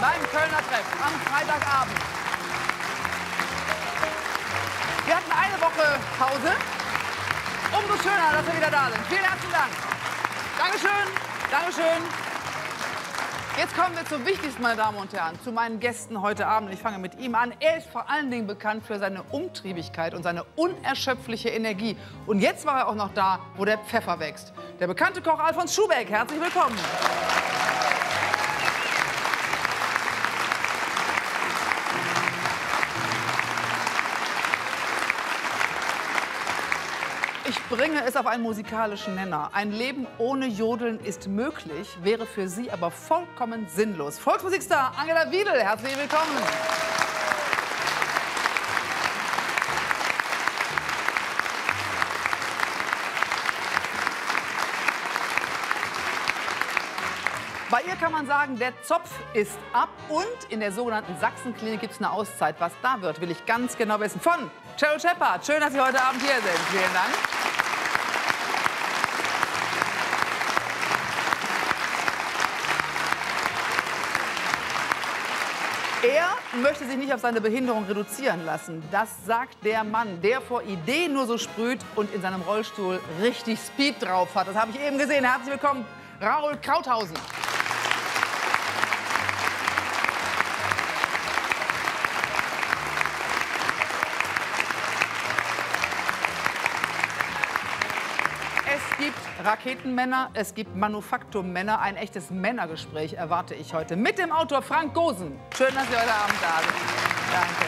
beim Kölner Treff am Freitagabend. Wir hatten eine Woche Pause. Umso schöner, dass wir wieder da sind. Vielen herzlichen Dank. Dankeschön. Dankeschön. Jetzt kommen wir zum Wichtigsten, meine Damen und Herren, zu meinen Gästen heute Abend. Ich fange mit ihm an. Er ist vor allen Dingen bekannt für seine Umtriebigkeit und seine unerschöpfliche Energie. Und jetzt war er auch noch da, wo der Pfeffer wächst. Der bekannte Koch Alfons Schubeck. Herzlich willkommen. Bringe es auf einen musikalischen Nenner. Ein Leben ohne Jodeln ist möglich, wäre für Sie aber vollkommen sinnlos. Volksmusikstar Angela Wiedel, herzlich willkommen. Bei ihr kann man sagen, der Zopf ist ab und in der sogenannten Sachsenklinik gibt es eine Auszeit. Was da wird, will ich ganz genau wissen. Von Cheryl Shepard. Schön, dass Sie heute Abend hier sind. Vielen Dank. Er möchte sich nicht auf seine Behinderung reduzieren lassen. Das sagt der Mann, der vor Ideen nur so sprüht und in seinem Rollstuhl richtig Speed drauf hat. Das habe ich eben gesehen. Herzlich willkommen, Raoul Krauthausen. Raketenmänner, es gibt Manufakturmänner. Ein echtes Männergespräch erwarte ich heute mit dem Autor Frank Gosen. Schön, dass Sie heute Abend da sind. Danke.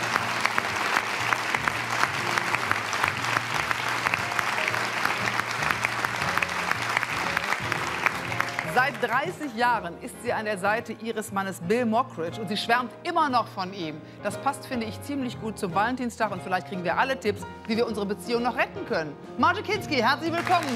Seit 30 Jahren ist sie an der Seite ihres Mannes Bill Mockridge und sie schwärmt immer noch von ihm. Das passt, finde ich, ziemlich gut zum Valentinstag und vielleicht kriegen wir alle Tipps, wie wir unsere Beziehung noch retten können. Marge Kinski, herzlich willkommen.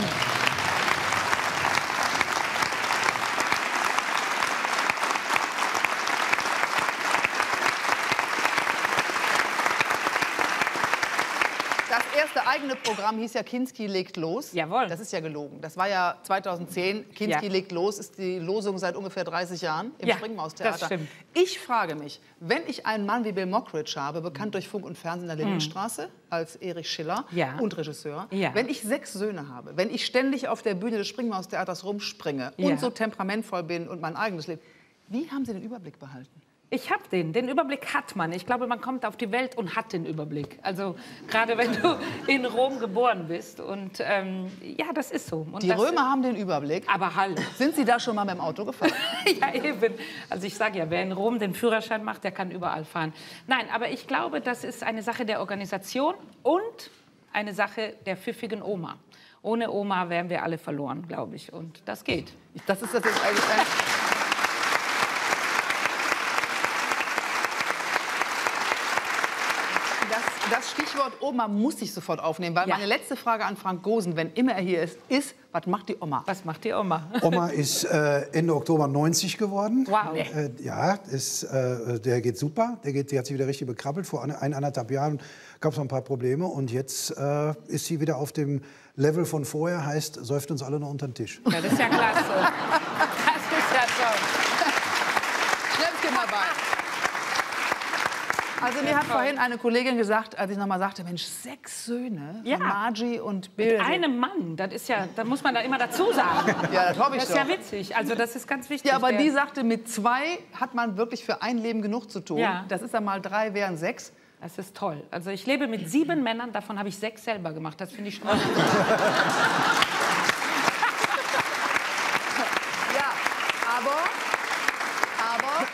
Erste eigene Programm hieß ja Kinski legt los. Jawohl. Das ist ja gelogen. Das war ja 2010. Kinski Ja. legt los ist die Losung seit ungefähr 30 Jahren im Ja, Springmaustheater. das stimmt. Ich frage mich, wenn ich einen Mann wie Bill Mockridge habe, bekannt durch Funk und Fernsehen in der Lindenstraße als Erich Schiller Mhm. Ja. und Regisseur, wenn ich sechs Söhne habe, wenn ich ständig auf der Bühne des Springmaustheaters rumspringe und so temperamentvoll bin und mein eigenes Leben, wie haben Sie den Überblick behalten? Ich habe den. Den Überblick hat man. Ich glaube, man kommt auf die Welt und hat den Überblick. Also gerade wenn du in Rom geboren bist. Und ähm, ja, das ist so. Und Die das, Römer haben den Überblick. Aber hallo. Sind Sie da schon mal mit dem Auto gefahren? ja, eben. Also ich sage ja, wer in Rom den Führerschein macht, der kann überall fahren. Nein, aber ich glaube, das ist eine Sache der Organisation und eine Sache der pfiffigen Oma. Ohne Oma wären wir alle verloren, glaube ich. Und das geht. Das ist das jetzt eigentlich ein Das, das Stichwort Oma muss ich sofort aufnehmen, weil Ja. meine letzte Frage an Frank Gosen, wenn immer er hier ist, ist, was macht die Oma? Was macht die Oma? Oma ist äh, Ende Oktober 90 geworden. Wow. Äh, ja, ist, äh, der geht super. Der, geht, der hat sich wieder richtig bekrabbelt. Vor ein, eineinhalb Jahren gab es noch ein paar Probleme. Und jetzt äh, ist sie wieder auf dem Level von vorher. Heißt, säuft uns alle noch unter den Tisch. Ja, das ist ja klasse. Das ist ja toll. Schnäppchen dabei. Also mir hat vorhin eine Kollegin gesagt, als ich noch mal sagte, Mensch, sechs Söhne Ja. Margie und Bill. Mit einem Mann, das ist ja, da muss man da immer dazu sagen. Ja, das hoffe ich Das ist ja doch. witzig. Also das ist ganz wichtig. Ja, aber die sagte, mit zwei hat man wirklich für ein Leben genug zu tun. Ja. Das ist dann mal drei, wären sechs. Das ist toll. Also ich lebe mit sieben Männern, davon habe ich sechs selber gemacht. Das finde ich schon. Ja, aber, aber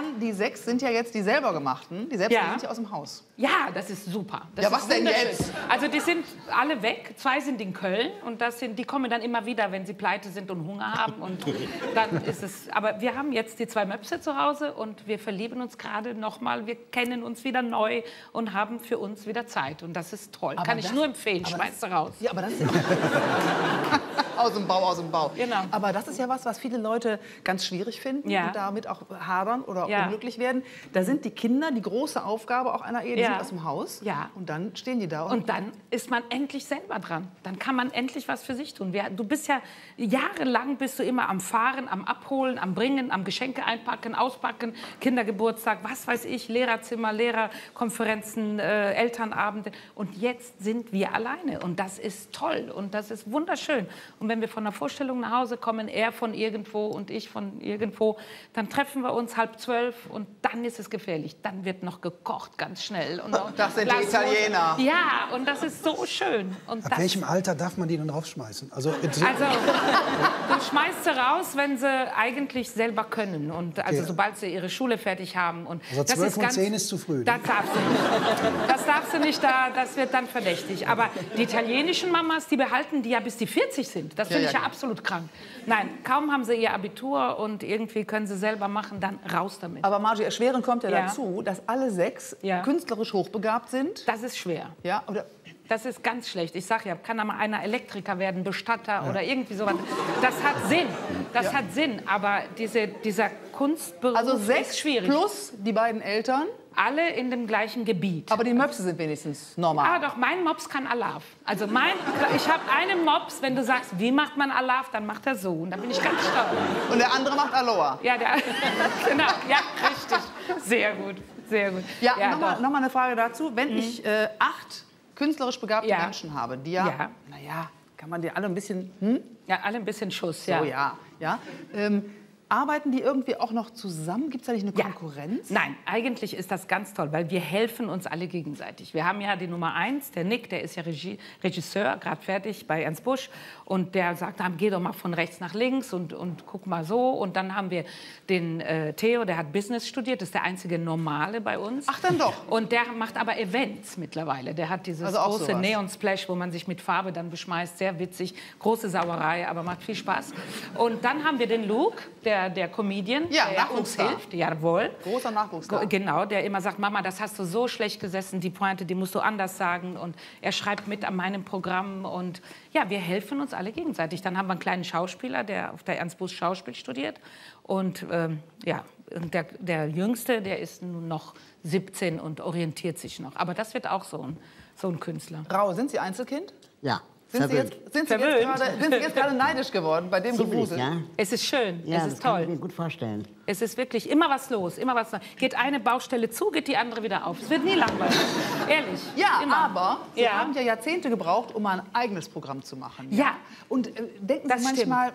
davon, die sechs sind ja jetzt die selber gemachten. Die selbst Ja. sind ja aus dem Haus. Ja, das ist super. Das Ja, was denn jetzt? Also die sind alle weg. Zwei sind in Köln und das sind, die kommen dann immer wieder, wenn sie pleite sind und Hunger haben. Und dann ist es. Aber wir haben jetzt die zwei Möpse zu Hause und wir verlieben uns gerade noch mal. Wir kennen uns wieder neu und haben für uns wieder Zeit und das ist toll. Aber Kann ich das- nur empfehlen. aber Schmeiß da raus. Ja, aber das ist aus dem Bau, aus dem Bau. Genau. Aber das ist ja was, was viele Leute ganz schwierig finden Ja. und damit auch hadern oder Ja. unglücklich werden. Da sind die Kinder die große Aufgabe auch einer Ehe, die Ja. sind aus dem Haus. Ja. Und dann stehen die da und, Und dann ist man endlich selber dran. Dann kann man endlich was für sich tun. Du bist ja jahrelang bist du immer am Fahren, am Abholen, am Bringen, am Geschenke einpacken, auspacken, Kindergeburtstag, was weiß ich, Lehrerzimmer, Lehrerkonferenzen, äh, Elternabende. Und jetzt sind wir alleine. Und das ist toll und das ist wunderschön. Und wenn wir von der Vorstellung nach Hause kommen, er von irgendwo und ich von irgendwo, dann treffen wir uns halb zwölf und dann ist es gefährlich. Dann wird noch gekocht, ganz schnell. Und Das sind die Italiener. ja, und das ist so schön. Und Ab das, welchem Alter darf man die denn rausschmeißen? Also, also, du schmeißt sie raus, wenn sie eigentlich selber können. Und also, Okay. sobald sie ihre Schule fertig haben. Und Also das 12 ist und ganz, 10 ist zu früh, ne? Das darfst du nicht. Das darfst du nicht, da, das wird dann verdächtig. Aber die italienischen Mamas, die behalten die ja bis die 40 sind. Das finde ja, ich ja genau. absolut krank. Nein, kaum haben sie ihr Abitur und irgendwie können sie selber machen, dann raus damit. Aber Margie, erschwerend kommt ja, Ja. dazu, dass alle sechs Ja. künstlerisch hochbegabt sind. Das ist schwer. Ja, oder Das ist ganz schlecht. Ich sage ja, kann da mal einer Elektriker werden, Bestatter oder irgendwie sowas. Das hat Sinn. Das hat Sinn. Aber diese, dieser Kunstberuf also ist sechs schwierig. plus die beiden Eltern. Alle in dem gleichen Gebiet. Aber die Möpse sind wenigstens normal. Ah, doch, mein Mops kann Alaf. Also mein, ich habe einen Mops, wenn du sagst, wie macht man Alaf, dann macht er so. Und da bin ich ganz stolz. Und der andere macht Aloha. Ja, der, genau, ja, richtig. Sehr gut, sehr gut. Ja, nochmal doch. Mhm. noch eine Frage dazu. Wenn ich äh, acht künstlerisch begabte Ja. Menschen habe, die ja, Ja. naja, kann man die alle ein bisschen, hm? Ja, alle ein bisschen Schuss, So, ja. ja, ja. Ähm, arbeiten die irgendwie auch noch zusammen? Gibt es da nicht eine Ja. Konkurrenz? Nein, eigentlich ist das ganz toll, weil wir helfen uns alle gegenseitig. Wir haben ja die Nummer eins, der Nick, der ist ja Regie, Regisseur, gerade fertig bei Ernst Busch. Und der sagt, dann geh doch mal von rechts nach links und, und guck mal so. Und dann haben wir den äh, Theo, der hat Business studiert, das ist der einzige Normale bei uns. Ach, dann doch. Und der macht aber Events mittlerweile. Der hat dieses Also große sowas. Neon Splash, wo man sich mit Farbe dann beschmeißt. Sehr witzig, große Sauerei, aber macht viel Spaß. Und dann haben wir den Luke, der, der Comedian, Ja, der uns hilft. Jawohl. Großer Nachwuchsstar. Go- Genau, der immer sagt, Mama, das hast du so schlecht gesessen, die Pointe, die musst du anders sagen. Und er schreibt mit an meinem Programm. Und ja, wir helfen uns alle gegenseitig. Dann haben wir einen kleinen Schauspieler, der auf der Ernst Busch Schauspiel studiert. Und ähm, ja, und der, der Jüngste, der ist nun noch 17 und orientiert sich noch. Aber das wird auch so ein, so ein Künstler. Rau, sind Sie Einzelkind? Ja, Sind Sie, jetzt, sind, Sie gerade, sind Sie jetzt gerade neidisch geworden bei dem Gewusel? ja. Es ist schön, Ja, es das ist kann toll. ich mir gut vorstellen. Es ist wirklich immer was los, immer was. Geht eine Baustelle zu, geht die andere wieder auf. Es wird nie langweilig. Ehrlich. Ja, immer. aber Sie Ja. haben ja Jahrzehnte gebraucht, um ein eigenes Programm zu machen. Ja. Und äh, denken Das Sie manchmal, hm,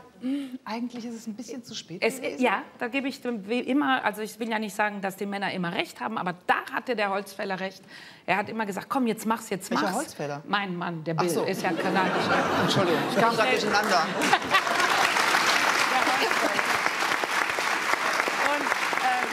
eigentlich ist es ein bisschen zu spät Es, ja, da gebe ich dem immer, also ich will ja nicht sagen, dass die Männer immer recht haben, aber da hatte der Holzfäller recht. Er hat immer gesagt, komm, jetzt mach's, jetzt Welcher mach's. Holzfäller? Mein Mann, der Bill, so. ist ja kanadischer. Entschuldigung, ich kam gerade durcheinander. Und, ähm,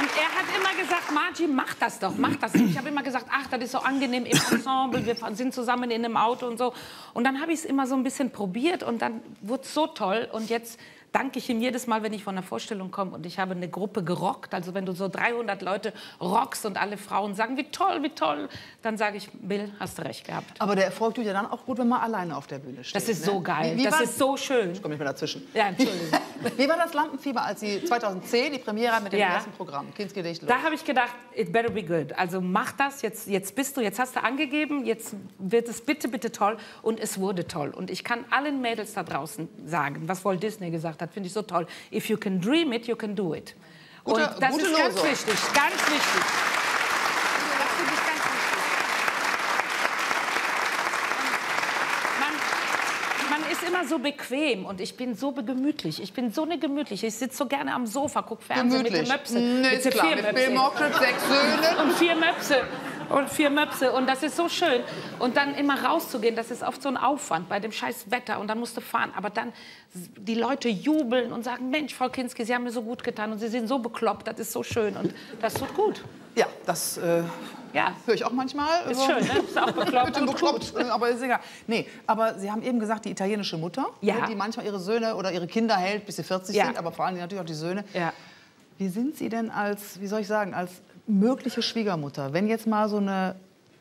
und er hat immer gesagt, Margie, mach das doch, mach das. Ich habe immer gesagt, ach, das ist so angenehm im Ensemble, wir sind zusammen in einem Auto und so. Und dann habe ich es immer so ein bisschen probiert und dann wurde es so toll. Und jetzt danke ich ihm jedes Mal, wenn ich von einer Vorstellung komme und ich habe eine Gruppe gerockt. Also wenn du so 300 Leute rockst und alle Frauen sagen, wie toll, wie toll, dann sage ich, Bill, hast du recht gehabt. Aber der Erfolg tut ja dann auch gut, wenn man alleine auf der Bühne steht. Das ist ne? so geil, Wie, wie das war, ist so schön. Ich mal dazwischen. Ja, Entschuldigung. Wie war das Lampenfieber, als Sie 2010 die Premiere mit dem Ja. ersten Programm, Kindsgedicht? los? Da habe ich gedacht, it better be good. Also mach das, jetzt, jetzt bist du, jetzt hast du angegeben, jetzt wird es bitte, bitte toll. Und es wurde toll. Und ich kann allen Mädels da draußen sagen, was Walt Disney gesagt hat, finde ich so toll. If you can dream it, you can do it. Gute- Und das ist ganz wichtig, ganz wichtig. Das finde ich ganz wichtig. Man, man ist immer so bequem und ich bin so gemütlich. Ich bin so eine gemütliche. Ich sitze so gerne am Sofa, gucke Fernsehen mit den Möpse. Nee, mit klar, vier mit Möpse. Bill Mockridge, sechs Söhne. Und vier Möpse. Und vier Möpse. Und das ist so schön. Und dann immer rauszugehen, das ist oft so ein Aufwand bei dem scheiß Wetter. Und dann musst du fahren. Aber dann die Leute jubeln und sagen, Mensch, Frau Kinski, Sie haben mir so gut getan. Und Sie sind so bekloppt, das ist so schön. Und das tut gut. Ja, das äh, Ja. höre ich auch manchmal. Ist über- schön, ne? Ist auch bekloppt und bekloppt, äh, aber ist egal. Nee, aber Sie haben eben gesagt, die italienische Mutter, Ja. ne, die manchmal ihre Söhne oder ihre Kinder hält, bis sie 40 Ja. sind, aber vor allem natürlich auch die Söhne. Ja. Wie sind Sie denn als, wie soll ich sagen, als mögliche Schwiegermutter, wenn jetzt mal so eine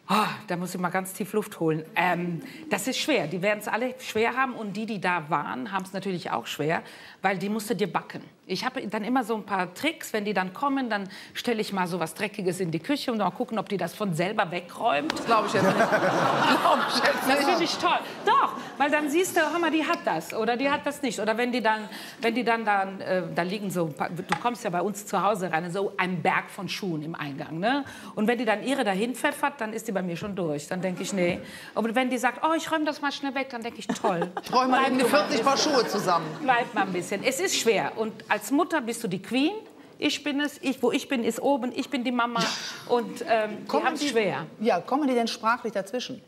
Oh, da muss ich mal ganz tief Luft holen. Ähm, das ist schwer. Die werden es alle schwer haben. Und die, die da waren, haben es natürlich auch schwer, weil die musste dir backen. Ich habe dann immer so ein paar Tricks. Wenn die dann kommen, dann stelle ich mal so was Dreckiges in die Küche und mal gucken, ob die das von selber wegräumt. Das glaube ich jetzt nicht. Glaub ich jetzt Das finde ich toll. Doch, weil dann siehst du, hör mal, die hat das oder die hat das nicht. Oder wenn die dann, wenn die dann, dann äh, da liegen so, ein paar- du kommst ja bei uns zu Hause rein, so ein Berg von Schuhen im Eingang. Ne? Und wenn die dann ihre dahin pfeffert, dann ist die bei mir schon durch. Dann denke ich, nee. Aber wenn die sagt, oh, ich räume das mal schnell weg, dann denke ich, toll. Ich räume mal eben die du mal 40 Paar Schuhe zusammen. Bleib mal ein bisschen. Es ist schwer. Und als Mutter bist du die Queen. Ich bin es. Ich, wo ich bin, ist oben. Ich bin die Mama. Und ähm, die haben es schwer. Ja, kommen die denn sprachlich dazwischen?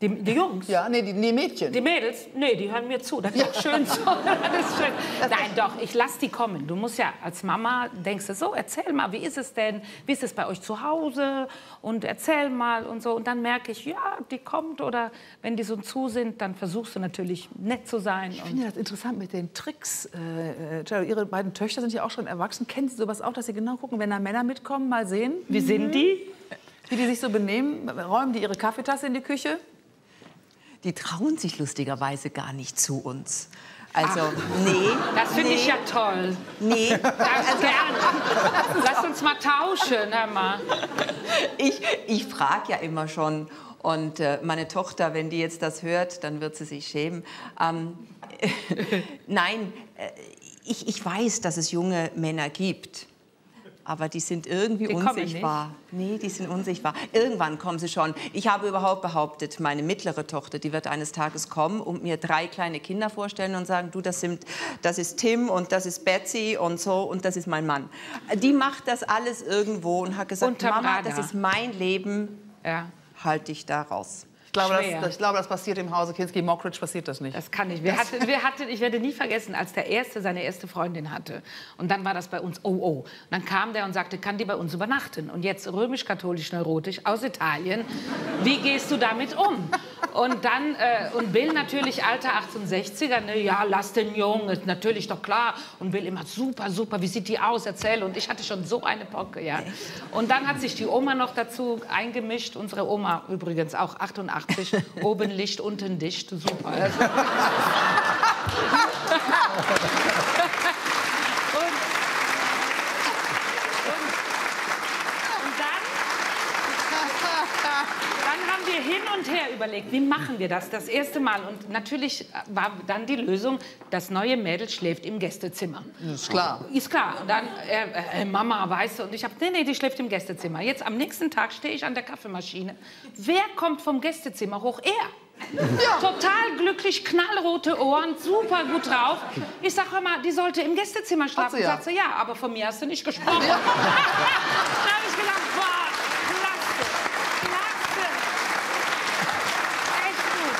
Die, die Jungs. Ja, nee, die, die Mädchen. Die Mädels, nee, die hören mir zu. Das ist auch schön so. Das ist schön. Nein, doch, ich lass die kommen. Du musst ja als Mama denkst du so, erzähl mal, wie ist es denn? Wie ist es bei euch zu Hause? Und erzähl mal und so. Und dann merke ich, ja, die kommt. Oder wenn die so zu sind, dann versuchst du natürlich nett zu sein. Ich finde das interessant mit den Tricks. Äh, äh, Ihre beiden Töchter sind ja auch schon erwachsen. Kennen Sie sowas auch, dass Sie genau gucken, wenn da Männer mitkommen, mal sehen, wie sind die? wie die sich so benehmen? Räumen die ihre Kaffeetasse in die Küche? Die trauen sich lustigerweise gar nicht zu uns. Also, nee. Das finde nee, ich ja toll. Nee, Das gerne. Lass uns mal tauschen, hör mal. ich, ich frage ja immer schon. Und äh, meine Tochter, wenn die jetzt das hört, dann wird sie sich schämen. Ähm, nein, äh, ich, ich weiß, dass es junge Männer gibt. Aber die sind irgendwie Die unsichtbar. Nee, die sind unsichtbar. Irgendwann kommen sie schon. Ich habe überhaupt behauptet, meine mittlere Tochter, die wird eines Tages kommen und mir drei kleine Kinder vorstellen und sagen, du, das, sind, das ist Tim und das ist Betsy und so und das ist mein Mann. Die macht das alles irgendwo und hat gesagt, Mama, das ist mein Leben, Ja. halt dich da raus. Ich glaube, das, das, ich glaube, das passiert im Hause Kinski Mockridge passiert das nicht. Das kann ich. Wir hatten, wir hatten, ich werde nie vergessen, als der Erste seine erste Freundin hatte. Und dann war das bei uns, oh, oh. Und dann kam der und sagte, kann die bei uns übernachten? Und jetzt römisch-katholisch neurotisch aus Italien. Wie gehst du damit um? Und dann, äh, und Bill natürlich alter 68er, ne, ja, lass den Jungen, natürlich doch klar. Und Bill immer, super, super, wie sieht die aus, erzähl. Und ich hatte schon so eine Pocke, ja. Und dann hat sich die Oma noch dazu eingemischt, unsere Oma übrigens auch 88, oben Licht, unten dicht, super. Also, Und dann, dann haben wir hin und her überlegt, wie machen wir das das erste Mal. Und natürlich war dann die Lösung, das neue Mädel schläft im Gästezimmer. Ist klar. Ist klar. Und dann, äh, äh, Mama, weißt du, und ich habe, nee, nee, die schläft im Gästezimmer. Jetzt am nächsten Tag stehe ich an der Kaffeemaschine. Wer kommt vom Gästezimmer hoch? Er. Total glücklich, knallrote Ohren, super gut drauf. Ich sag, mal, die sollte im Gästezimmer schlafen. sie ja. Sagt sie, ja, aber von mir hast du nicht gesprochen. da habe ich gedacht, boah, klasse, klasse. Echt gut.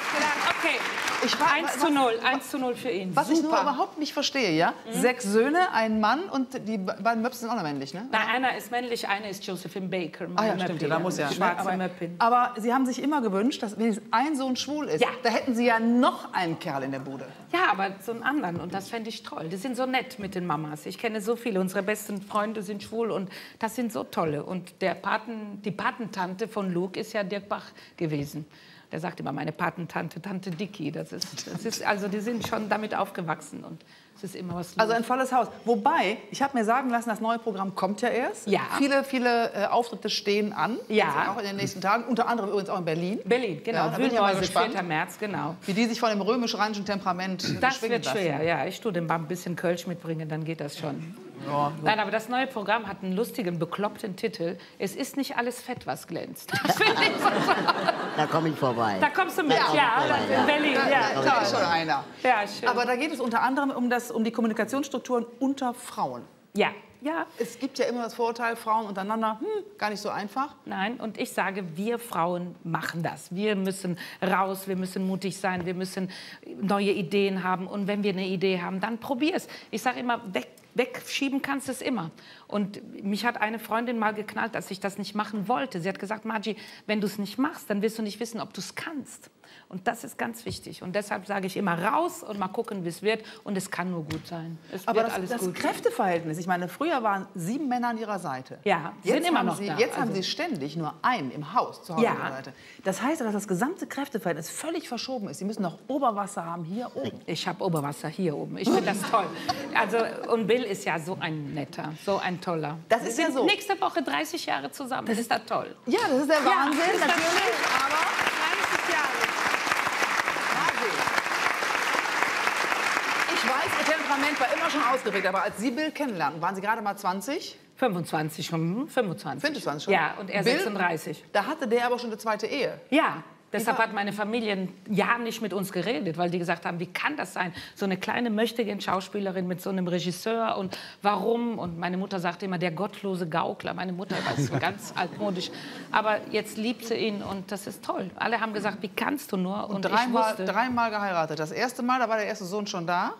Ich gedacht, okay, Ich frag- 1 zu 0, 1 zu 0 für ihn. Was ich nur Super. überhaupt nicht verstehe, ja? Sechs Söhne, ein Mann und die be- beiden Möpse sind auch noch männlich, ne? Nein, einer ist männlich, einer ist Josephine Baker. Ah ja, stimmt, Möppin, ja, da muss ja. Schwarze aber, Möppin. aber Sie haben sich immer gewünscht, dass wenigstens ein Sohn schwul ist. Ja. Da hätten Sie ja noch einen Kerl in der Bude. Ja, aber so einen anderen. Und das fände ich toll. Die sind so nett mit den Mamas. Ich kenne so viele. Unsere besten Freunde sind schwul und das sind so tolle. Und der Paten, die Patentante von Luke ist ja Dirk Bach gewesen. Der sagt immer, meine Patentante, Tante Dicky. Das ist, das ist, also die sind schon damit aufgewachsen und es ist immer was los. Also ein volles Haus. Wobei, ich habe mir sagen lassen, das neue Programm kommt ja erst. Ja. Viele, viele äh, Auftritte stehen an. Ja. Also auch in den nächsten Tagen. Unter anderem übrigens auch in Berlin. Berlin, genau. Ja, da bin ich mal gespannt. 4. März, genau. Wie die sich von dem römisch-rheinischen Temperament Das wird lassen. schwer, ja. Ich tue dem mal ein bisschen Kölsch mitbringen, dann geht das schon. Nein, aber das neue Programm hat einen lustigen, bekloppten Titel. Es ist nicht alles Fett, was glänzt. Das ich so. Da komme ich vorbei. Da kommst du mit, Da ja, ich vorbei, in ja. Berlin, Da, ja. da ist schon einer. Ja, schön. Aber da geht es unter anderem um, das, um die Kommunikationsstrukturen unter Frauen. ja, ja, Es gibt ja immer das Vorurteil, Frauen untereinander, hm, gar nicht so einfach. Nein, und ich sage, wir Frauen machen das. Wir müssen raus, wir müssen mutig sein, wir müssen neue Ideen haben. Und wenn wir eine Idee haben, dann probier's. Ich sage immer, weg, wegschieben kannst du es immer. Und mich hat eine Freundin mal geknallt, dass ich das nicht machen wollte. Sie hat gesagt, Margie, wenn du es nicht machst, dann wirst du nicht wissen, ob du es kannst. Und das ist ganz wichtig. Und deshalb sage ich immer raus und mal gucken, wie es wird. Und es kann nur gut sein. Es Aber wird das, alles das gut. Kräfteverhältnis, ich meine, früher waren sieben Männer an ihrer Seite. Ja, jetzt sind immer haben noch sie, da. Jetzt haben Also- sie ständig nur einen im Haus zu Hause Ja. an ihrer Seite. Das heißt, dass das gesamte Kräfteverhältnis völlig verschoben ist. Sie müssen noch Oberwasser haben hier oben. Ich habe Oberwasser hier oben. Ich finde das toll. Also, und Bill ist ja so ein netter, so ein toller. Das ist ja so. Nächste Woche 30 Jahre zusammen. Das ist das toll. Ja, das ist der Wahnsinn, ist das natürlich. Aber 30 Jahre. Wahnsinn. Ich weiß, Ihr Temperament war immer schon ausgeregt, aber als Sie Bill kennenlernten, waren Sie gerade mal 20? 25, hm, 25. 25 schon? Ja, und er Bill, 36. Da hatte der aber schon eine zweite Ehe. Ja, deshalb hat meine Familie ein Jahr nicht mit uns geredet, weil die gesagt haben, wie kann das sein? So eine kleine möchtegern Schauspielerin mit so einem Regisseur und warum? Und meine Mutter sagte immer, der gottlose Gaukler. Meine Mutter war so ganz altmodisch. Aber jetzt liebt sie ihn und das ist toll. Alle haben gesagt, wie kannst du nur? Und, ich Dreimal, dreimal geheiratet. Das erste Mal, da war der erste Sohn schon da.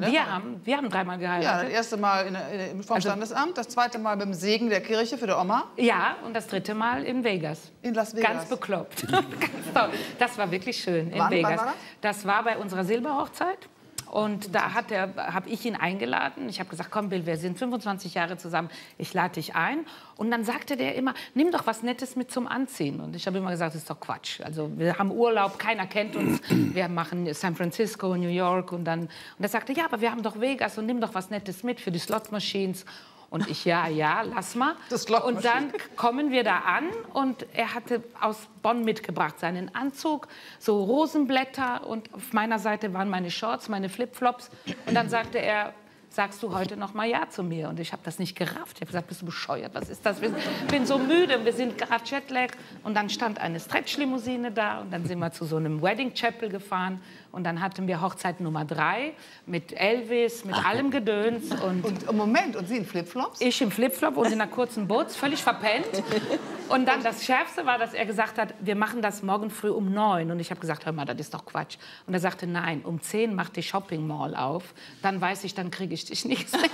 Wir, haben, wir haben dreimal Ja, das geheiratet. erste Mal in, in, vom Also- Standesamt, das zweite Mal beim Segen der Kirche für die Oma Ja, und das dritte Mal in Vegas. in Las Vegas. Ganz bekloppt. Ganz toll. Das war wirklich schön in Wann- wann Vegas. war das? war bei unserer Silberhochzeit. Und da habe ich ihn eingeladen. Ich habe gesagt, komm Bill, wir sind 25 Jahre zusammen, ich lade dich ein. Und dann sagte der immer, nimm doch was Nettes mit zum Anziehen. Und ich habe immer gesagt, das ist doch Quatsch. Also wir haben Urlaub, keiner kennt uns. Wir machen San Francisco, New York. Und dann und er sagte, ja, aber wir haben doch Vegas und nimm doch was Nettes mit für die Slot Machines. Und ich, ja, ja, lass mal. Das Slot und dann kommen wir da an und er hatte aus Bonn mitgebracht seinen Anzug, so Rosenblätter und auf meiner Seite waren meine Shorts, meine Flipflops. Und dann sagte er, sagst du heute noch mal Ja zu mir? Und ich habe das nicht gerafft. Ich habe gesagt, bist du bescheuert? Was ist das? Ich bin so müde, wir sind gerade Jetlag. Und dann stand eine Stretch-Limousine da und dann sind wir zu so einem Wedding Chapel gefahren. Und dann hatten wir Hochzeit Nummer drei mit Elvis, mit allem Gedöns. Und Und Moment, und Sie in Flipflops? ich im Flipflop und in einer kurzen Boots, völlig verpennt. Und dann das Schärfste war, dass er gesagt hat, wir machen das morgen früh um neun. Und ich habe gesagt, hör mal, das ist doch Quatsch. Und er sagte, nein, um zehn macht die Shopping Mall auf. Dann weiß ich, dann kriege ich dich nicht mehr.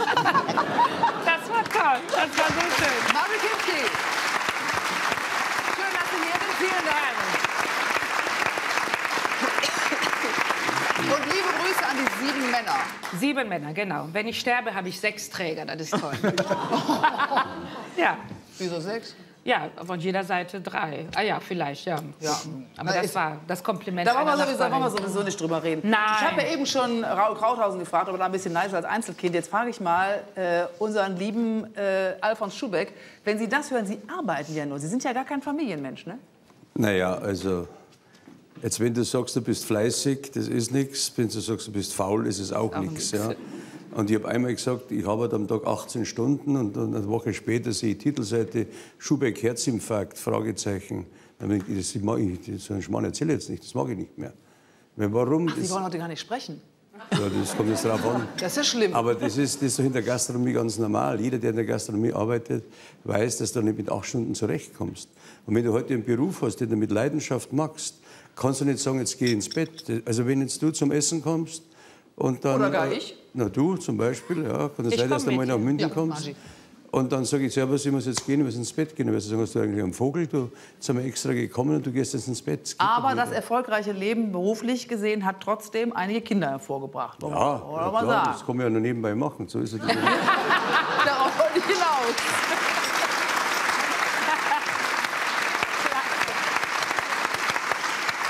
Das war toll, das war so schön. Marvin Kinski. Schön, dass Sie hier sind. Vielen Dank. Und an die sieben Männer. Sieben Männer, genau. Wenn ich sterbe, habe ich sechs Träger, das ist toll. ja. Wieso sechs? Ja, von jeder Seite drei. Ah ja, vielleicht, ja. Ja. Aber Na, das war das Kompliment Da wollen wir, sowieso, wollen wir sowieso nicht drüber reden. Nein. Ich habe ja eben schon Ra- Krauthausen gefragt, ob er da ein bisschen nice als Einzelkind. Jetzt frage ich mal äh, unseren lieben äh, Alfons Schubeck. Wenn Sie das hören, Sie arbeiten ja nur. Sie sind ja gar kein Familienmensch, ne? Naja, also, jetzt wenn du sagst, du bist fleißig, das ist nichts. Wenn du sagst, du bist faul, ist es auch, Auch nichts. Ja. Und ich habe einmal gesagt, ich arbeite am Tag 18 Stunden und eine Woche später sehe ich Titelseite Schubeck Herzinfarkt, Fragezeichen. Dann denk ich, das mag ich, so einen Schmarrn erzähle jetzt nicht, das mag ich nicht mehr. Weil warum? Sie das, wollen heute gar nicht sprechen. ja, das kommt jetzt drauf an. Das ist ja schlimm. Aber das ist, das ist doch in der Gastronomie ganz normal. Jeder, der in der Gastronomie arbeitet, weiß, dass du nicht mit acht Stunden zurechtkommst. Und wenn du heute einen Beruf hast, den du mit Leidenschaft machst, kannst du nicht sagen, jetzt geh ins Bett. Also wenn jetzt du zum Essen kommst und dann... Oder gar äh, ich? Na du zum Beispiel, ja. Kann es Ich sein, dass du mal nach München Ja, kommst. Und dann sage ich, Servus, ich muss jetzt gehen, ich muss ins Bett gehen. Wirst du sagen, hast du eigentlich am Vogel? Du, jetzt sind wir extra gekommen und du gehst jetzt ins Bett. Das Aber das erfolgreiche Leben beruflich gesehen hat trotzdem einige Kinder hervorgebracht. Ja, ja, klar, sagen. das kann man ja noch nebenbei machen. So ist es. Darauf wollte ich hinaus.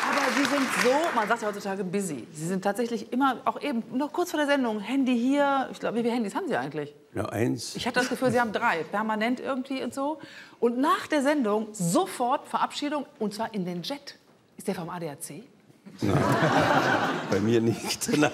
Aber Sie sind so, man sagt ja heutzutage busy. Sie sind tatsächlich immer, auch eben, noch kurz vor der Sendung, Handy hier. Ich glaube, wie viele Handys haben Sie eigentlich? Ja, eins. Ich hatte das Gefühl, Sie haben drei, permanent irgendwie und so. Und nach der Sendung sofort Verabschiedung, und zwar in den Jet. Ist der vom ADAC? Bei mir nicht. Nein.